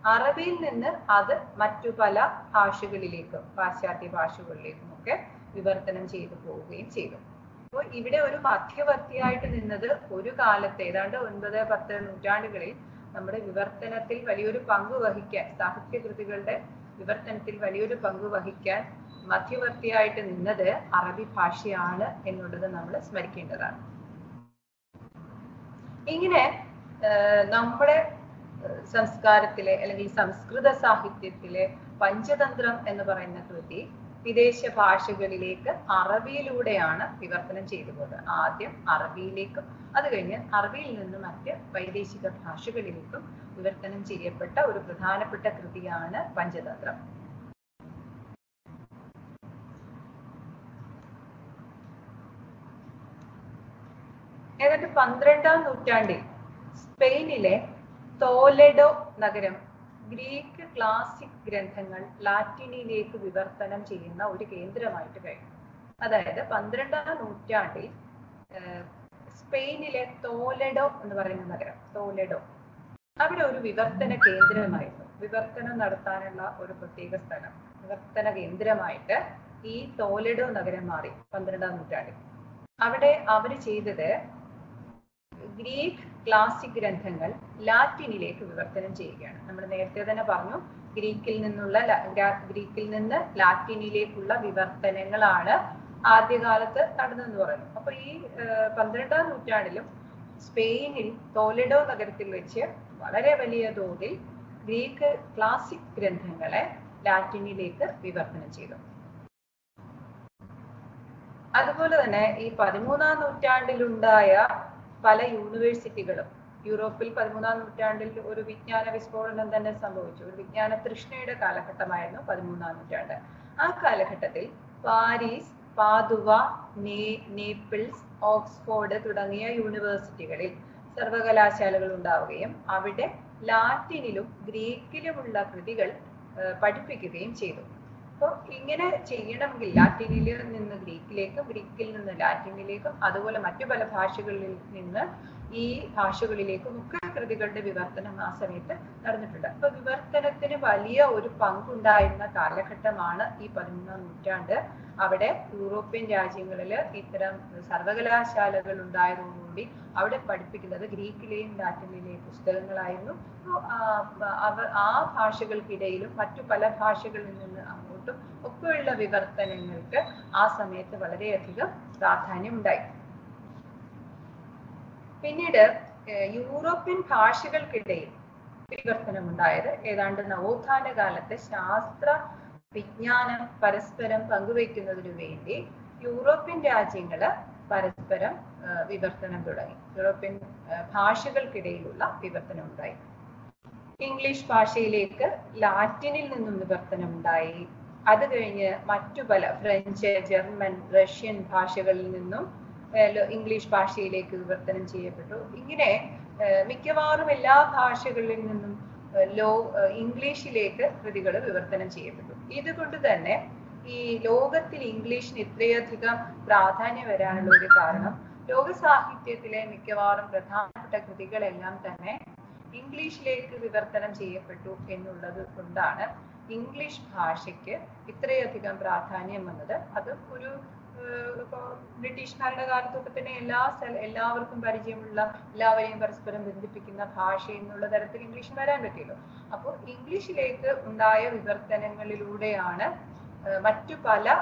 Speaker 1: അറബിയിൽ നിന്ന് അത് മറ്റു പല ഭാഷകളിലേക്കും പാശ്ചാത്യ ഭാഷകളിലേക്കും ഒക്കെ വിവർത്തനം ചെയ്തു പോവുകയും ചെയ്തു. അപ്പോൾ ഇവിടെ ഒരു മധ്യവർത്തിയായിട്ട് നിന്നത് ഒരു കാലത്ത് ഏതാണ്ട് ഒൻപത് പത്ത് നൂറ്റാണ്ടുകളിൽ നമ്മുടെ വിവർത്തനത്തിൽ വലിയൊരു പങ്ക് വഹിക്കാൻ സാഹിത്യകൃതികളുടെ വിവർത്തനത്തിൽ വലിയൊരു പങ്ക് വഹിക്കാൻ മധ്യവർത്തിയായിട്ട് നിന്നത് അറബി ഭാഷയാണ് എന്നുള്ളത് നമ്മൾ സ്മരിക്കേണ്ടതാണ്. ഇങ്ങനെ നമ്മുടെ സംസ്കാരത്തിലെ അല്ലെങ്കിൽ സംസ്കൃത സാഹിത്യത്തിലെ പഞ്ചതന്ത്രം എന്ന് പറയുന്ന കൃതി വിദേശ ഭാഷകളിലേക്ക് അറബിയിലൂടെയാണ് വിവർത്തനം ചെയ്തു പോയത്. ആദ്യം അറബിയിലേക്കും അത് കഴിഞ്ഞ് അറബിയിൽ നിന്ന് മറ്റ് വൈദേശിക ഭാഷകളിലേക്കും വിവർത്തനം ചെയ്യപ്പെട്ട ഒരു പ്രധാനപ്പെട്ട കൃതിയാണ് പഞ്ചതന്ത്രം. ഏതാണ്ട് പന്ത്രണ്ടാം നൂറ്റാണ്ടിൽ സ്പെയിനിലെ തോലെഡോ നഗരം. ഗ്രീക്ക് ക്ലാസിക് ഗ്രന്ഥങ്ങൾ ലാറ്റിനിലേക്ക് വിവർത്തനം ചെയ്യുന്ന ഒരു കേന്ദ്രമായിട്ട് കഴിഞ്ഞു. അതായത് പന്ത്രണ്ടാം നൂറ്റാണ്ടിൽ സ്പെയിനിലെ തോലെഡോ എന്ന് പറയുന്ന നഗരം തോലെഡോ. അവിടെ ഒരു വിവർത്തന കേന്ദ്രമായിരുന്നു. വിവർത്തനം നടത്താനുള്ള ഒരു പ്രത്യേക സ്ഥലം. വിവർത്തന കേന്ദ്രമായിട്ട് ഈ തോലെഡോ നഗരം മാറി പന്ത്രണ്ടാം നൂറ്റാണ്ടിൽ. അവിടെ അവർ ചെയ്തത് ഗ്രീക്ക് ക്ലാസിക് ഗ്രന്ഥങ്ങൾ ലാറ്റിനിലേക്ക് വിവർത്തനം ചെയ്യുകയാണ്. നമ്മൾ നേരത്തെ തന്നെ പറഞ്ഞു ഗ്രീക്കിൽ നിന്നുള്ള ഗ്രീക്കിൽ നിന്ന് ലാറ്റിനിലേക്കുള്ള വിവർത്തനങ്ങളാണ് ആദ്യകാലത്ത് നടന്നതെന്ന് പറയുന്നു. അപ്പൊ ഈ പന്ത്രണ്ടാം നൂറ്റാണ്ടിലും സ്പെയിനിൽ തോലെഡോ നഗരത്തിൽ വെച്ച് വളരെ വലിയ തോതിൽ ഗ്രീക്ക് ക്ലാസിക് ഗ്രന്ഥങ്ങളെ ലാറ്റിനിലേക്ക് വിവർത്തനം ചെയ്തു. അതുപോലെ തന്നെ ഈ പതിമൂന്നാം നൂറ്റാണ്ടിലുണ്ടായ പല യൂണിവേഴ്സിറ്റികളും. യൂറോപ്പിൽ പതിമൂന്നാം നൂറ്റാണ്ടിൽ ഒരു വിജ്ഞാന വിസ്ഫോടനം തന്നെ സംഭവിച്ചു. ഒരു വിജ്ഞാന തൃഷ്ണയുടെ കാലഘട്ടമായിരുന്നു പതിമൂന്നാം നൂറ്റാണ്ട്. ആ കാലഘട്ടത്തിൽ പാരീസ് പാതുവ നേ നേപ്പിൾസ് ഓക്സ്ഫോർഡ് തുടങ്ങിയ യൂണിവേഴ്സിറ്റികളിൽ സർവകലാശാലകൾ ഉണ്ടാവുകയും അവിടെ ലാറ്റിനിലും ഗ്രീക്കിലുമുള്ള കൃതികൾ പഠിപ്പിക്കുകയും ചെയ്തു. അപ്പോൾ ഇങ്ങനെ ചെയ്യണമെങ്കിൽ ലാറ്റിനിൽ നിന്ന് ഗ്രീക്കിലേക്കും ഗ്രീക്കിൽ നിന്ന് ലാറ്റിനിലേക്കും അതുപോലെ മറ്റു പല ഭാഷകളിൽ നിന്ന് ഈ ഭാഷകളിലേക്കും ഒക്കെ കൃതികളുടെ വിവർത്തനം ആ സമയത്ത് നടന്നിട്ടുണ്ട്. അപ്പൊ വിവർത്തനത്തിന് വലിയ ഒരു പങ്കുണ്ടായിരുന്ന കാലഘട്ടമാണ് ഈ പതിമൂന്നാം നൂറ്റാണ്ട്. അവിടെ യൂറോപ്യൻ രാജ്യങ്ങളിൽ ഇത്തരം സർവകലാശാലകൾ ഉണ്ടായതോടുകൂടി അവിടെ പഠിപ്പിക്കുന്നത് ഗ്രീക്കിലെയും ലാറ്റിനിലെയും പുസ്തകങ്ങളായിരുന്നു. അപ്പൊ ആ ഭാഷകൾക്കിടയിലും മറ്റു പല ഭാഷകളിൽ നിന്ന് അങ്ങോട്ടും ഒക്കെയുള്ള വിവർത്തനങ്ങൾക്ക് ആ സമയത്ത് വളരെയധികം പ്രാധാന്യം ഉണ്ടായി പിന്നീട് യൂറോപ്യൻ ഭാഷകൾക്കിടയിൽ വിവർത്തനം ഉണ്ടായത് ഏതാണ്ട് നവോത്ഥാന കാലത്തെ ശാസ്ത്ര വിജ്ഞാനം പരസ്പരം പങ്കുവയ്ക്കുന്നതിനു വേണ്ടി യൂറോപ്യൻ രാജ്യങ്ങൾ പരസ്പരം വിവർത്തനം തുടങ്ങി. യൂറോപ്യൻ ഭാഷകൾക്കിടയിലുള്ള വിവർത്തനം ഉണ്ടായി ഇംഗ്ലീഷ് ഭാഷയിലേക്ക് ലാറ്റിനിൽ നിന്നും വിവർത്തനം ഉണ്ടായി അത് കഴിഞ്ഞ് മറ്റു പല ഫ്രഞ്ച് ജർമ്മൻ റഷ്യൻ ഭാഷകളിൽ നിന്നും ഇംഗ്ലീഷ് ഭാഷയിലേക്ക് വിവർത്തനം ചെയ്യപ്പെട്ടു. ഇങ്ങനെ മിക്കവാറും എല്ലാ ഭാഷകളിൽ നിന്നും ലോ ഇംഗ്ലീഷിലേക്ക് കൃതികൾ വിവർത്തനം ചെയ്യപ്പെട്ടു. ഇതുകൊണ്ട് തന്നെ ഈ ലോകത്തിൽ ഇംഗ്ലീഷിന് ഇത്രയധികം പ്രാധാന്യം വരാനുള്ള ഒരു കാരണം ലോക സാഹിത്യത്തിലെ മിക്കവാറും പ്രധാനപ്പെട്ട കൃതികളെല്ലാം തന്നെ ഇംഗ്ലീഷിലേക്ക് വിവർത്തനം ചെയ്യപ്പെട്ടു എന്നുള്ളത് കൊണ്ടാണ്. ഇംഗ്ലീഷ് ഭാഷയ്ക്ക് ഇത്രയധികം പ്രാധാന്യം വന്നത്. അത് ഒരു ബ്രിട്ടീഷ് ഭരണകാലത്തൊക്കെ തന്നെ എല്ലാ സ്ഥല എല്ലാവർക്കും പരിചയമുള്ള എല്ലാവരെയും പരസ്പരം ബന്ധിപ്പിക്കുന്ന ഭാഷ എന്നുള്ള തരത്തിൽ ഇംഗ്ലീഷ് വരാൻ പറ്റിയല്ലോ. അപ്പോൾ ഇംഗ്ലീഷിലേക്ക് ഉണ്ടായ വിവർത്തനങ്ങളിലൂടെയാണ് മറ്റു പല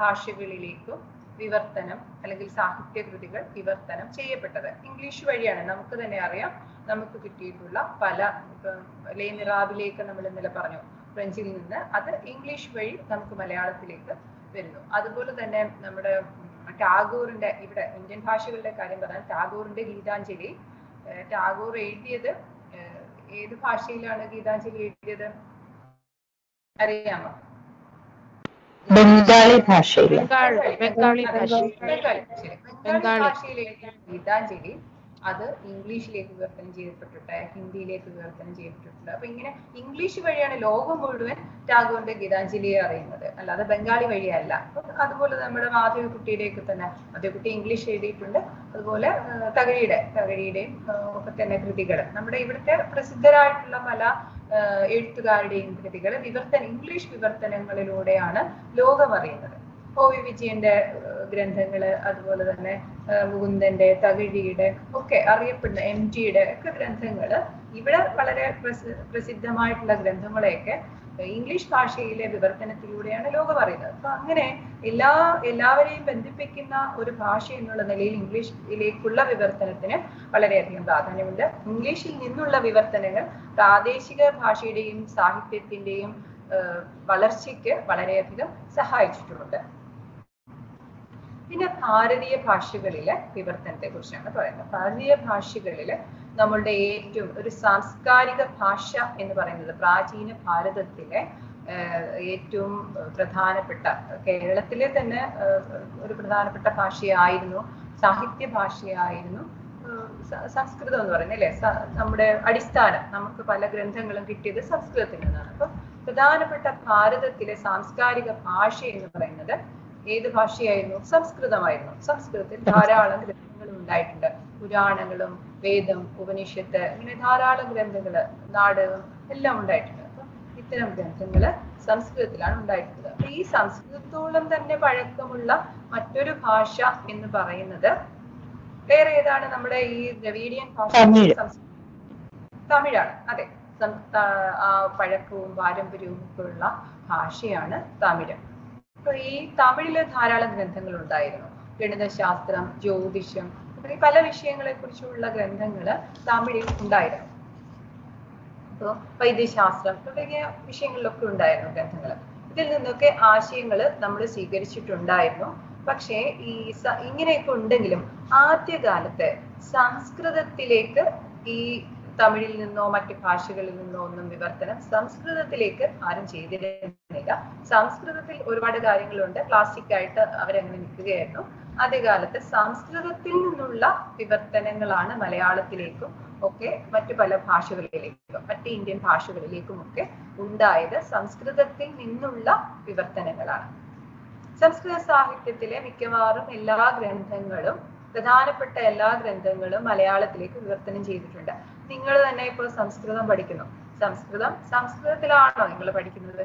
Speaker 1: ഭാഷകളിലേക്കും വിവർത്തനം അല്ലെങ്കിൽ സാഹിത്യ കൃതികൾ വിവർത്തനം ചെയ്യപ്പെട്ടത്. ഇംഗ്ലീഷ് വഴിയാണ്. നമുക്ക് തന്നെ അറിയാം നമുക്ക് കിട്ടിയിട്ടുള്ള പല ഇപ്പം ലേ മിറാബിലേക്ക് നമ്മൾ ഇന്നലെ പറഞ്ഞു. ഫ്രഞ്ചിൽ നിന്ന് അത് ഇംഗ്ലീഷ് വഴി നമുക്ക് മലയാളത്തിലേക്ക് വരുന്നു. അതുപോലെ തന്നെ നമ്മുടെ ഉം, ടാഗോറിന്റെ ഇവിടെ ഇന്ത്യൻ ഭാഷകളുടെ കാര്യം പറയാൻ ടാഗോറിന്റെ ഗീതാഞ്ജലി ഏർ ടാഗോർ എഴുതിയത് ഏർ ഏത് ഭാഷയിലാണ് ഗീതാഞ്ജലി എഴുതിയത്? അറിയാമോ?
Speaker 3: ബംഗാളി ഭാഷയിൽ
Speaker 2: ബംഗാളി.
Speaker 1: ഭാഷയിൽ എഴുതിയ ഗീതാഞ്ജലി അത് ഇംഗ്ലീഷിലേക്ക് വിവർത്തനം ചെയ്യപ്പെട്ടിട്ട് ഹിന്ദിയിലേക്ക് വിവർത്തനം ചെയ്യപ്പെട്ടിട്ടുണ്ട് അപ്പൊ ഇങ്ങനെ ഇംഗ്ലീഷ് വഴിയാണ് ലോകം മുഴുവൻ ടാഗോറിന്റെ ഗീതാഞ്ജലിയെ അറിയുന്നത്. അല്ലാതെ ബംഗാളി വഴിയല്ല. അതുപോലെ നമ്മുടെ മാധവിക്കുട്ടിയുടെയൊക്കെ തന്നെ മാധവിക്കുട്ടി ഇംഗ്ലീഷ് എഴുതിയിട്ടുണ്ട്. അതുപോലെ തകഴിയുടെ തകഴിയുടെയും ഒക്കെ തന്നെ കൃതികൾ നമ്മുടെ ഇവിടുത്തെ പ്രസിദ്ധരായിട്ടുള്ള പല എഴുത്തുകാരുടെയും കൃതികൾ വിവർത്തന ഇംഗ്ലീഷ് വിവർത്തനങ്ങളിലൂടെയാണ് ലോകം അറിയുന്നത്. ഒ വി വിജയന്റെ ഗ്രന്ഥങ്ങൾ അതുപോലെ തന്നെ മുകുന്ദന്റെ തകഴിയുടെ ഒക്കെ അറിയപ്പെടുന്ന എം ജിയുടെ ഒക്കെ ഗ്രന്ഥങ്ങൾ ഇവിടെ വളരെ പ്രസി- പ്രസിദ്ധമായിട്ടുള്ള ഗ്രന്ഥങ്ങളെയൊക്കെ ഇംഗ്ലീഷ് ഭാഷയിലെ വിവർത്തനത്തിലൂടെയാണ് ലോകം അറിയുന്നത്. അപ്പൊ അങ്ങനെ എല്ലാ എല്ലാവരെയും ബന്ധിപ്പിക്കുന്ന ഒരു ഭാഷ എന്നുള്ള നിലയിൽ ഇംഗ്ലീഷിലേക്കുള്ള വിവർത്തനത്തിന് വളരെയധികം പ്രാധാന്യമുണ്ട്. ഇംഗ്ലീഷിൽ നിന്നുള്ള വിവർത്തനങ്ങൾ പ്രാദേശിക ഭാഷയുടെയും സാഹിത്യത്തിന്റെയും വളർച്ചയ്ക്ക് വളരെയധികം സഹായിച്ചിട്ടുമുണ്ട്. പിന്നെ ഭാരതീയ ഭാഷകളിലെ വിവർത്തനത്തെ കുറിച്ചാണ് പറയുന്നത്. ഭാരതീയ ഭാഷകളിൽ നമ്മളുടെ ഏറ്റവും ഒരു സാംസ്കാരിക ഭാഷ എന്ന് പറയുന്നത് പ്രാചീന ഭാരതത്തിലെ ഏറ്റവും പ്രധാനപ്പെട്ട കേരളത്തിലെ തന്നെ ഒരു പ്രധാനപ്പെട്ട ഭാഷയായിരുന്നു സാഹിത്യ ഭാഷയായിരുന്നു സംസ്കൃതം എന്ന് പറയുന്നത് അല്ലെ? നമ്മുടെ അടിസ്ഥാനം നമുക്ക് പല ഗ്രന്ഥങ്ങളും കിട്ടിയത് സംസ്കൃതത്തിൽ നിന്നാണ് അപ്പൊ പ്രധാനപ്പെട്ട ഭാരതത്തിലെ സാംസ്കാരിക ഭാഷ എന്ന് പറയുന്നത് ഏത് ഭാഷയായിരുന്നു? സംസ്കൃതമായിരുന്നു. സംസ്കൃതത്തിൽ ധാരാളം ഗ്രന്ഥങ്ങൾ ഉണ്ടായിട്ടുണ്ട്. പുരാണങ്ങളും വേദം ഉപനിഷത്ത് ഇങ്ങനെ ധാരാളം ഗ്രന്ഥങ്ങൾ നാടകം എല്ലാം ഉണ്ടായിട്ടുണ്ട്. അപ്പൊ ഇത്തരം ഗ്രന്ഥങ്ങൾ സംസ്കൃതത്തിലാണ് ഉണ്ടായിട്ടുള്ളത്. അപ്പൊ ഈ സംസ്കൃതത്തോളം തന്നെ പഴക്കമുള്ള മറ്റൊരു ഭാഷ എന്ന് പറയുന്നത് വേറെ ഏതാണ്? നമ്മുടെ ഈ ദ്രവീഡിയൻ ഭാഷ
Speaker 3: തമിഴ്.
Speaker 1: തമിഴാണ്. അതെ. പഴക്കവും പാരമ്പര്യവും ഒക്കെ ഉള്ള ഭാഷയാണ് തമിഴ്. അപ്പൊ ഈ തമിഴിൽ ധാരാളം ഗ്രന്ഥങ്ങൾ ഉണ്ടായിരുന്നു ഗണിതശാസ്ത്രം ജ്യോതിഷം തുടങ്ങി പല വിഷയങ്ങളെ കുറിച്ചുള്ള ഗ്രന്ഥങ്ങൾ തമിഴിൽ ഉണ്ടായിരുന്നു. അപ്പോ വൈദ്യശാസ്ത്രം തുടങ്ങിയ വിഷയങ്ങളിലൊക്കെ ഉണ്ടായിരുന്നു ഗ്രന്ഥങ്ങൾ ഇതിൽ നിന്നൊക്കെ ആശയങ്ങൾ നമ്മൾ സ്വീകരിച്ചിട്ടുണ്ടായിരുന്നു. പക്ഷേ ഈ ഇങ്ങനെയൊക്കെ ഉണ്ടെങ്കിലും ആദ്യകാലത്ത് സംസ്കൃതത്തിലേക്ക് ഈ തമിഴിൽ നിന്നോ മറ്റ് ഭാഷകളിൽ നിന്നോ ഒന്നും വിവർത്തനം സംസ്കൃതത്തിലേക്ക് ആരും ചെയ്തിരുന്നില്ല. സംസ്കൃതത്തിൽ ഒരുപാട് കാര്യങ്ങളുണ്ട്. ക്ലാസിക് ആയിട്ട് അവരങ്ങനെ നിൽക്കുകയായിരുന്നു. ആദ്യകാലത്ത് സംസ്കൃതത്തിൽ നിന്നുള്ള വിവർത്തനങ്ങളാണ് മലയാളത്തിലേക്കും ഒക്കെ മറ്റു പല ഭാഷകളിലേക്കും മറ്റ് ഇന്ത്യൻ ഭാഷകളിലേക്കും ഒക്കെ ഉണ്ടായത് സംസ്കൃതത്തിൽ നിന്നുള്ള വിവർത്തനങ്ങളാണ്. സംസ്കൃത സാഹിത്യത്തിലെ മിക്കവാറും എല്ലാ ഗ്രന്ഥങ്ങളും പ്രധാനപ്പെട്ട എല്ലാ ഗ്രന്ഥങ്ങളും മലയാളത്തിലേക്ക് വിവർത്തനം ചെയ്തിട്ടുണ്ട്. നിങ്ങൾ തന്നെ ഇപ്പോൾ സംസ്കൃതം പഠിക്കുന്നു. സംസ്കൃതം സംസ്കൃതത്തിലാണോ നിങ്ങൾ പഠിക്കുന്നത്?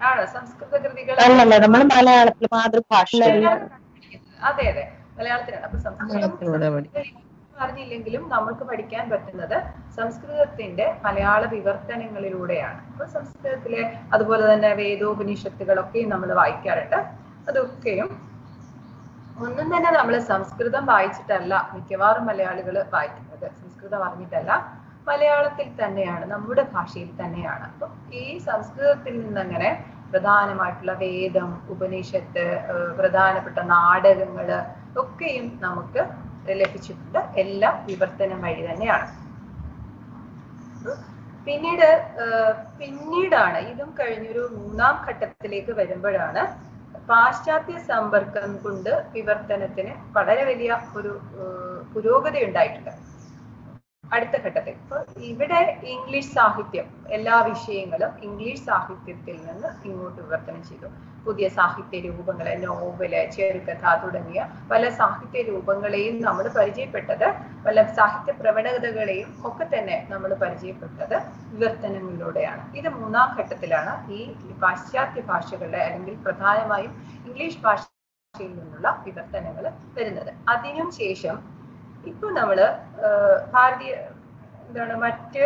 Speaker 1: ആണോ? സംസ്കൃത കൃതികൾ
Speaker 3: മലയാളത്തിൽ മാതൃഭാഷ.
Speaker 1: അതെ അതെ. മലയാളത്തിലാണ്. അപ്പൊ സംസ്കൃതം പറഞ്ഞില്ലെങ്കിലും നമ്മൾക്ക് പഠിക്കാൻ പറ്റുന്നത് സംസ്കൃതത്തിന്റെ മലയാള വിവർത്തനങ്ങളിലൂടെയാണ്. അപ്പൊ സംസ്കൃതത്തിലെ അതുപോലെ തന്നെ വേദോപനിഷത്തുകളൊക്കെയും നമ്മൾ വായിക്കാറുണ്ട്. അതൊക്കെയും ഒന്നും തന്നെ നമ്മൾ സംസ്കൃതം വായിച്ചിട്ടല്ല മിക്കവാറും മലയാളികൾ വായിക്കുന്നത്. സംസ്കൃതം അറിഞ്ഞിട്ടല്ല. മലയാളത്തിൽ തന്നെയാണ് നമ്മുടെ ഭാഷയിൽ തന്നെയാണ്. അപ്പം ഈ സംസ്കൃതത്തിൽ നിന്നങ്ങനെ പ്രധാനമായിട്ടുള്ള വേദം ഉപനിഷത്ത് പ്രധാനപ്പെട്ട നാടകങ്ങൾ ഒക്കെയും നമുക്ക് ലഭിച്ചിട്ടുണ്ട്. എല്ലാം വിവർത്തനം വഴി തന്നെയാണ്. പിന്നീട് പിന്നീടാണ് ഇതും കഴിഞ്ഞൊരു മൂന്നാം ഘട്ടത്തിലേക്ക് വരുമ്പോഴാണ് പാശ്ചാത്യ സമ്പർക്കം കൊണ്ട് വിവർത്തനത്തിന് വളരെ വലിയ ഒരു പുരോഗതി ഉണ്ടായിട്ടുണ്ട് അടുത്ത ഘട്ടത്തിൽ. ഇപ്പൊ ഇവിടെ ഇംഗ്ലീഷ് സാഹിത്യം എല്ലാ വിഷയങ്ങളും ഇംഗ്ലീഷ് സാഹിത്യത്തിൽ നിന്ന് ഇങ്ങോട്ട് വിവർത്തനം ചെയ്തു. പുതിയ സാഹിത്യ രൂപങ്ങൾ നോവൽ ചെറുകഥ തുടങ്ങിയ പല സാഹിത്യ രൂപങ്ങളെയും നമ്മൾ പരിചയപ്പെട്ടത് പല സാഹിത്യ പ്രവണതകളെയും ഒക്കെ തന്നെ നമ്മൾ പരിചയപ്പെട്ടത് വിവർത്തനങ്ങളിലൂടെയാണ്. ഇത് മൂന്നാം ഘട്ടത്തിലാണ് ഈ പാശ്ചാത്യ ഭാഷകളുടെ അല്ലെങ്കിൽ പ്രധാനമായും ഇംഗ്ലീഷ് ഭാഷയിൽ നിന്നുള്ള വിവർത്തനങ്ങൾ വരുന്നത്. അതിനും ശേഷം ഇപ്പൊ നമ്മൾ ഭാരതീയ എന്താണ് മറ്റ്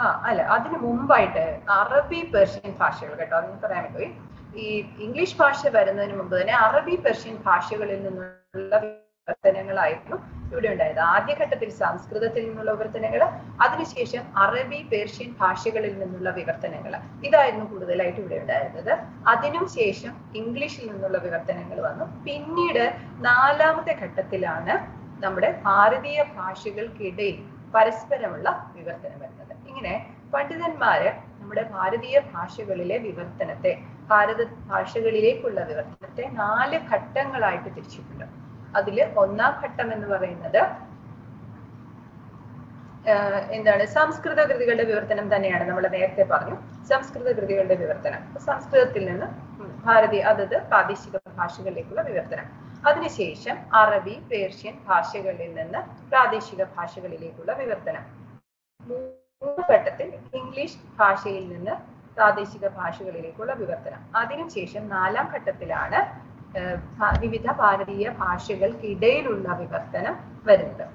Speaker 1: ആ അല്ല അതിന് മുമ്പായിട്ട് അറബി പേർഷ്യൻ ഭാഷകൾ കേട്ടോ അതൊന്ന് പറയാൻ പറ്റുമോ ഈ ഇംഗ്ലീഷ് ഭാഷ വരുന്നതിന് മുമ്പ് തന്നെ അറബി പേർഷ്യൻ ഭാഷകളിൽ നിന്നുള്ള വിവർത്തനങ്ങളായിരുന്നു ഇവിടെ ഉണ്ടായത്. ആദ്യഘട്ടത്തിൽ സംസ്കൃതത്തിൽ നിന്നുള്ള വിവർത്തനങ്ങൾ അതിനുശേഷം അറബി പേർഷ്യൻ ഭാഷകളിൽ നിന്നുള്ള വിവർത്തനങ്ങൾ. ഇതായിരുന്നു കൂടുതലായിട്ട് ഇവിടെ ഉണ്ടായിരുന്നത്. അതിനും ശേഷം ഇംഗ്ലീഷിൽ നിന്നുള്ള വിവർത്തനങ്ങൾ വന്നു. പിന്നീട് നാലാമത്തെ ഘട്ടത്തിലാണ് നമ്മുടെ ഭാരതീയ ഭാഷകൾക്കിടയിൽ പരസ്പരമുള്ള വിവർത്തനം വരുന്നത് ഇങ്ങനെ പണ്ഡിതന്മാര് നമ്മുടെ ഭാരതീയ ഭാഷകളിലെ വിവർത്തനത്തെ ഭാരത ഭാഷകളിലേക്കുള്ള വിവർത്തനത്തെ നാല് ഘട്ടങ്ങളായിട്ട് തിരിച്ചിട്ടുണ്ട്. അതിൽ ഒന്നാം ഘട്ടം എന്ന് പറയുന്നത് എന്താണ് സംസ്കൃത കൃതികളുടെ വിവർത്തനം തന്നെയാണ് നമ്മൾ നേരത്തെ പറഞ്ഞു. സംസ്കൃത കൃതികളുടെ വിവർത്തനം. സംസ്കൃതത്തിൽ നിന്ന് ഭാരതീയ അതത് പ്രാദേശിക ഭാഷകളിലേക്കുള്ള വിവർത്തനം. അതിനുശേഷം അറബി പേർഷ്യൻ ഭാഷകളിൽ നിന്ന് പ്രാദേശിക ഭാഷകളിലേക്കുള്ള വിവർത്തനം. മൂന്ന് ഘട്ടത്തിൽ ഇംഗ്ലീഷ് ഭാഷയിൽ നിന്ന് പ്രാദേശിക ഭാഷകളിലേക്കുള്ള വിവർത്തനം. അതിനുശേഷം നാലാം ഘട്ടത്തിലാണ് വിവിധ ഭാരതീയ ഭാഷകൾക്കിടയിലുള്ള വിവർത്തനം വരുന്നത്.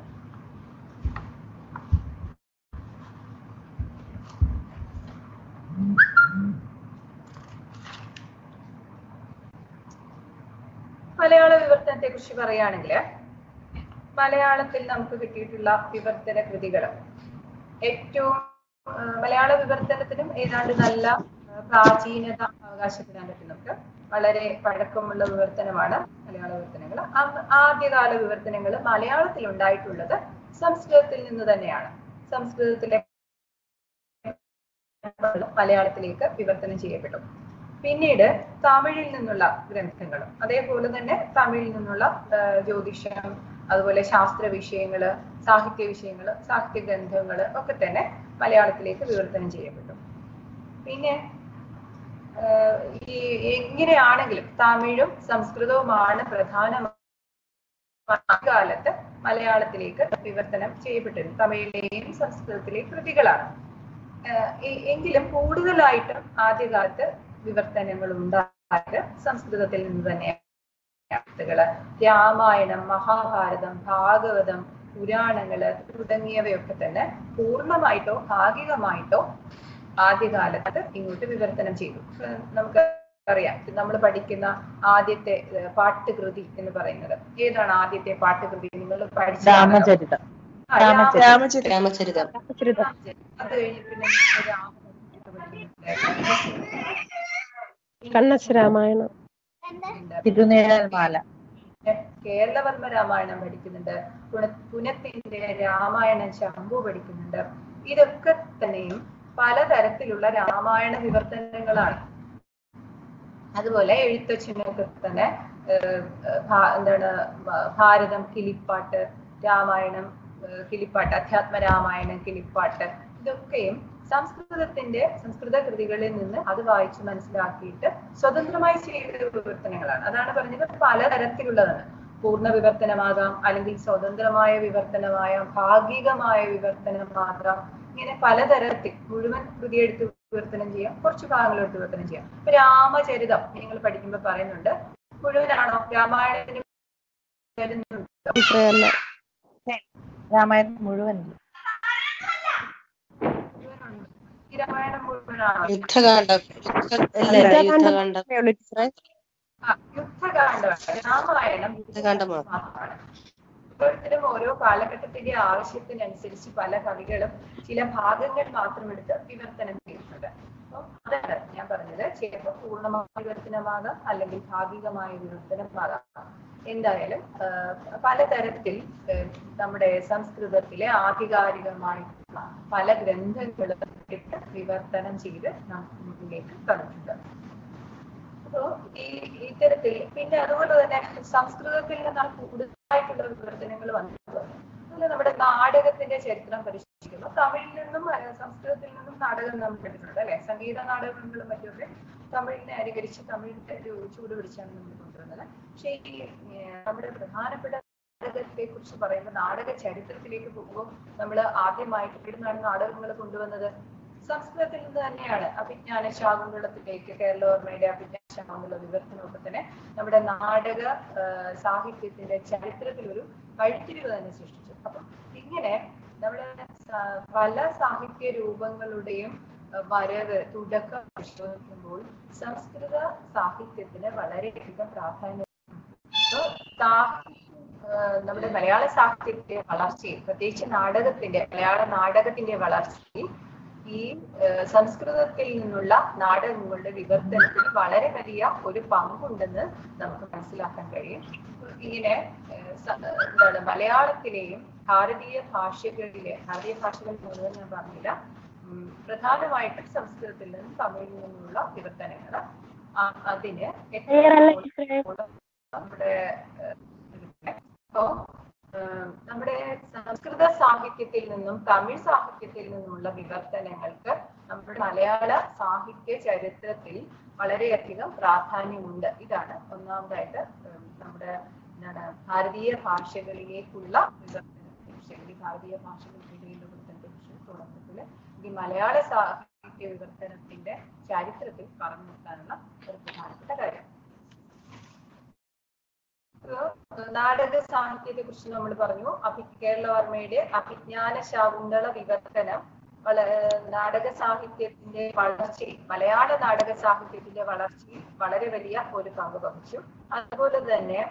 Speaker 1: മലയാള വിവർത്തനത്തെ കുറിച്ച് പറയുകയാണെങ്കിൽ മലയാളത്തിൽ നമുക്ക് കിട്ടിയിട്ടുള്ള വിവർത്തന കൃതികൾ ഏറ്റവും മലയാള വിവർത്തനത്തിനും ഏതാണ്ട് നല്ല പ്രാചീനത അവകാശപ്പെടാൻ പറ്റും നമുക്ക് വളരെ പഴക്കമുള്ള വിവർത്തനമാണ് മലയാള വിവർത്തനങ്ങൾ. ആദ്യകാല വിവർത്തനങ്ങൾ മലയാളത്തിൽ ഉണ്ടായിട്ടുള്ളത് സംസ്കൃതത്തിൽ നിന്ന് തന്നെയാണ്. സംസ്കൃതത്തിലെ മലയാളത്തിലേക്ക് വിവർത്തനം ചെയ്യപ്പെട്ടു. പിന്നീട് തമിഴിൽ നിന്നുള്ള ഗ്രന്ഥങ്ങളും അതേപോലെ തന്നെ തമിഴിൽ നിന്നുള്ള ജ്യോതിഷം അതുപോലെ ശാസ്ത്ര വിഷയങ്ങൾ സാഹിത്യ വിഷയങ്ങൾ സാഹിത്യ ഗ്രന്ഥങ്ങൾ ഒക്കെ തന്നെ മലയാളത്തിലേക്ക് വിവർത്തനം ചെയ്യപ്പെട്ടു. പിന്നെ ഈ എങ്ങനെയാണെങ്കിലും തമിഴും സംസ്കൃതവുമാണ് പ്രധാന കാലത്ത് മലയാളത്തിലേക്ക് വിവർത്തനം ചെയ്യപ്പെട്ടിരുന്നു തമിഴിലെയും സംസ്കൃതത്തിലെയും കൃതികളാണ്. എങ്കിലും കൂടുതലായിട്ടും ആദ്യകാലത്ത് വിവർത്തനങ്ങൾ ഉണ്ടായത് സംസ്കൃതത്തിൽ നിന്ന് തന്നെയാണ്. കഥകൾ രാമായണം മഹാഭാരതം ഭാഗവതം പുരാണങ്ങൾ തുടങ്ങിയവയൊക്കെ തന്നെ പൂർണമായിട്ടോ ഭാഗികമായിട്ടോ ആദ്യകാലത്ത് ഇങ്ങോട്ട് വിവർത്തനം ചെയ്തു. നമുക്ക് അറിയാം. നമ്മൾ പഠിക്കുന്ന ആദ്യത്തെ പാട്ടുകൃതി എന്ന് പറയുന്നത്. ഏതാണ് ആദ്യത്തെ പാട്ടുകൃതി? നിങ്ങൾ പഠിച്ച
Speaker 2: രാമചരിതം.
Speaker 1: അത് കഴിഞ്ഞ് പിന്നെ രാമചരിതം
Speaker 5: കണ്ണശ രാമായണം
Speaker 2: തിരുനേഴൽമാല
Speaker 1: കേരളവർമ്മ രാമായണം പഠിക്കുന്നുണ്ട്. പുന- പുനത്തിന്റെ രാമായണം ശംഭു പഠിക്കുന്നുണ്ട്. ഇതൊക്കെ തന്നെയും പലതരത്തിലുള്ള രാമായണ വിവർത്തനങ്ങളാണ്. അതുപോലെ എഴുത്തച്ഛനൊക്കെ തന്നെ എന്താണ് ഭാരതം കിളിപ്പാട്ട് രാമായണം കിളിപ്പാട്ട് അധ്യാത്മ രാമായണം കിളിപ്പാട്ട് ഇതൊക്കെയും സംസ്കൃതത്തിന്റെ സംസ്കൃത കൃതികളിൽ നിന്ന് അത് വായിച്ച് മനസ്സിലാക്കിയിട്ട് സ്വതന്ത്രമായി ചെയ്ത വിവർത്തനങ്ങളാണ്. അതാണ് പറഞ്ഞത് പലതരത്തിലുള്ളതാണ്. പൂർണ വിവർത്തനമാകാം അല്ലെങ്കിൽ സ്വതന്ത്രമായ വിവർത്തനമായ ഭാഗികമായ വിവർത്തനമാകാം. ഇങ്ങനെ പലതരത്തിൽ മുഴുവൻ കൃതിയെടുത്ത് വിവർത്തനം ചെയ്യാം കുറച്ച് ഭാഗങ്ങൾ എടുത്ത് വിവർത്തനം ചെയ്യാം. ഇപ്പൊ രാമചരിതം നിങ്ങൾ പഠിക്കുമ്പോൾ പറയുന്നുണ്ട്. മുഴുവനാണോ? രാമായണത്തിന്
Speaker 2: രാമായണം മുഴുവൻ
Speaker 1: മുഴുവനുണ്ട്. ഈ രാമായണം മുഴുവനാണോ
Speaker 3: യുദ്ധകാന്ഡം.
Speaker 1: രാമായണം
Speaker 3: യുദ്ധകാന്ഡം.
Speaker 1: ഓരോരുത്തരും ഓരോ കാലഘട്ടത്തിന്റെ ആവശ്യത്തിനനുസരിച്ച് പല കവികളും ചില ഭാഗങ്ങൾ മാത്രം എടുത്ത് വിവർത്തനം ചെയ്യുന്നുണ്ട്. അപ്പം അതാണ് ഞാൻ പറഞ്ഞത്. ചിലപ്പോൾ പൂർണമായ വിവർത്തനമാകാം അല്ലെങ്കിൽ ഭാഗികമായ വിവർത്തനമാകാം. എന്തായാലും പലതരത്തിൽ നമ്മുടെ സംസ്കൃതത്തിലെ ആധികാരികമായിട്ടുള്ള പല ഗ്രന്ഥങ്ങളും വിവർത്തനം ചെയ്ത് നമ്മളിലേക്ക് തന്നിട്ടുണ്ട് അപ്പോ ഈ ഇത്തരത്തിൽ പിന്നെ അതുപോലെ തന്നെ സംസ്കൃതത്തിൽ നിന്നാണ് കൂടുതലായിട്ടുള്ള വിവർത്തനങ്ങൾ വന്നത് അതുപോലെ നമ്മുടെ നാടകത്തിന്റെ ചരിത്രം പരിശോധിക്കുമ്പോൾ തമിഴിൽ നിന്നും സംസ്കൃതത്തിൽ നിന്നും നാടകം നമ്മൾ കണ്ടിട്ടുണ്ട് അല്ലെ? സംഗീത നാടകങ്ങളും മറ്റൊക്കെ തമിഴിനെ അനുകരിച്ച് തമിഴിന്റെ ഒരു ചൂട് പിടിച്ചാണ് നമ്മൾ കൊണ്ടുവന്നത് പക്ഷേ ഈ നമ്മുടെ പ്രധാനപ്പെട്ട നാടകത്തെ കുറിച്ച് പറയുമ്പോൾ നാടക ചരിത്രത്തിലേക്ക് പോകുമ്പോൾ നമ്മൾ ആദ്യമായിട്ട് ഇവിടുന്നാണ് നാടകങ്ങൾ കൊണ്ടുവന്നത്? സംസ്കൃതത്തിൽ നിന്ന് തന്നെയാണ് അഭിജ്ഞാന ശാകുന്തളത്തിലേക്ക് കേരളോർമ്മയുടെ അഭിജ്ഞാന ശാകുന്തള വിവർത്തനമൊക്കെ തന്നെ നമ്മുടെ നാടക സാഹിത്യത്തിന്റെ ചരിത്രത്തിൽ ഒരു വഴിത്തിരിവ് തന്നെ സൃഷ്ടിച്ചു. അപ്പം ഇങ്ങനെ നമ്മുടെ പല സാഹിത്യ രൂപങ്ങളുടെയും വരവ് തുടക്കം പരിശോധിക്കുമ്പോൾ സംസ്കൃത സാഹിത്യത്തിന് വളരെയധികം പ്രാധാന്യം. സാഹിത്യം, നമ്മുടെ മലയാള സാഹിത്യത്തിന്റെ വളർച്ചയിൽ പ്രത്യേകിച്ച് നാടകത്തിന്റെ മലയാള നാടകത്തിന്റെ വളർച്ചയിൽ ഈ സംസ്കൃതത്തിൽ നിന്നുള്ള നാടകങ്ങളുടെ വിവർത്തനത്തിൽ വളരെ വലിയ ഒരു പങ്കുണ്ടെന്ന് നമുക്ക് മനസ്സിലാക്കാൻ കഴിയും. ഇങ്ങനെ എന്താണ് മലയാളത്തിലെയും ഭാരതീയ ഭാഷകളിലെ ഭാരതീയ ഭാഷകൾ മുഴുവൻ ഞാൻ പറഞ്ഞില്ല പ്രധാനമായിട്ടും സംസ്കൃതത്തിൽ നിന്നും തമിഴിൽ നിന്നുള്ള വിവർത്തനങ്ങൾ. അതിന് നമ്മുടെ ഇപ്പോ നമ്മുടെ സംസ്കൃത സാഹിത്യത്തിൽ നിന്നും തമിഴ് സാഹിത്യത്തിൽ നിന്നുമുള്ള വിവർത്തനങ്ങൾക്ക് നമ്മുടെ മലയാള സാഹിത്യ ചരിത്രത്തിൽ വളരെയധികം പ്രാധാന്യമുണ്ട്. ഇതാണ് ഒന്നാമതായിട്ട് നമ്മുടെ എന്താണ് ഭാരതീയ ഭാഷകളിലേക്കുള്ള വിവർത്തനത്തെ ഭാരതീയ ഭാഷകൾക്കിടയിലുള്ള വിവർത്തനത്തെ തുടക്കത്തിൽ ഈ മലയാള സാഹിത്യ വിവർത്തനത്തിന്റെ ചരിത്രത്തിൽ പറഞ്ഞു നിർത്താനുള്ള ഒരു പ്രധാനപ്പെട്ട കാര്യം. നാടക സാഹിത്യത്തെ കുറിച്ച് നമ്മൾ പറഞ്ഞു. അഭി കേരളവർമ്മയുടെ അഭിജ്ഞാന ശാകുന്തള വിവർത്തനം നാടക സാഹിത്യത്തിന്റെ വളർച്ചയിൽ മലയാള നാടക സാഹിത്യത്തിന്റെ വളർച്ചയിൽ വളരെ വലിയ ഒരു പങ്ക് വഹിച്ചു. അതുപോലെ തന്നെ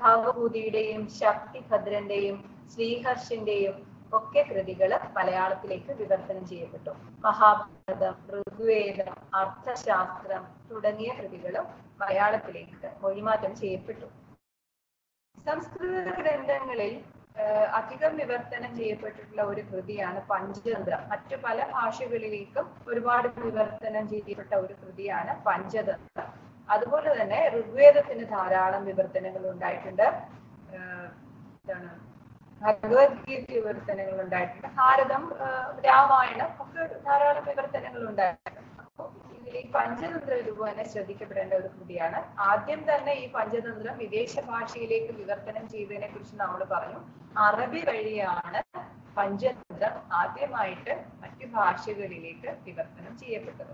Speaker 1: ഭാവഭൂതിയുടെയും ശക്തി ശക്തിഭദ്രന്റെയും ശ്രീഹർഷിന്റെയും ഒക്കെ കൃതികൾ മലയാളത്തിലേക്ക് വിവർത്തനം ചെയ്യപ്പെട്ടു. മഹാഭാരതം ഋഗ്വേദം അർത്ഥശാസ്ത്രം തുടങ്ങിയ കൃതികളും മലയാളത്തിലേക്ക് മൊഴിമാറ്റം ചെയ്യപ്പെട്ടു. സംസ്കൃത ഗ്രന്ഥങ്ങളിൽ അധികം വിവർത്തനം ചെയ്യപ്പെട്ടിട്ടുള്ള ഒരു കൃതിയാണ് പഞ്ചതന്ത്രം. മറ്റു പല ഭാഷകളിലേക്കും ഒരുപാട് വിവർത്തനം ചെയ്യപ്പെട്ട ഒരു കൃതിയാണ് പഞ്ചതന്ത്രം. അതുപോലെ തന്നെ ഋഗ്വേദത്തിന് ധാരാളം വിവർത്തനങ്ങൾ ഉണ്ടായിട്ടുണ്ട്. എന്താണ് ഭഗവത്ഗീത വിവർത്തനങ്ങൾ ഉണ്ടായിട്ടുണ്ട്. ഭാരതം രാമായണം ഒക്കെ ധാരാളം വിവർത്തനങ്ങൾ ഉണ്ടായിട്ടുണ്ട്. ഈ പഞ്ചതന്ത്ര രൂപേണ ശ്രദ്ധിക്കപ്പെടേണ്ട ഒരു കൃതിയാണ് ആദ്യം തന്നെ ഈ പഞ്ചതന്ത്രം വിദേശ ഭാഷയിലേക്ക് വിവർത്തനം ചെയ്തതിനെ കുറിച്ച് നമ്മൾ പറഞ്ഞു. അറബി വഴിയാണ് പഞ്ചതന്ത്രം ആദ്യമായിട്ട് മറ്റു ഭാഷകളിലേക്ക് വിവർത്തനം ചെയ്യപ്പെട്ടത്.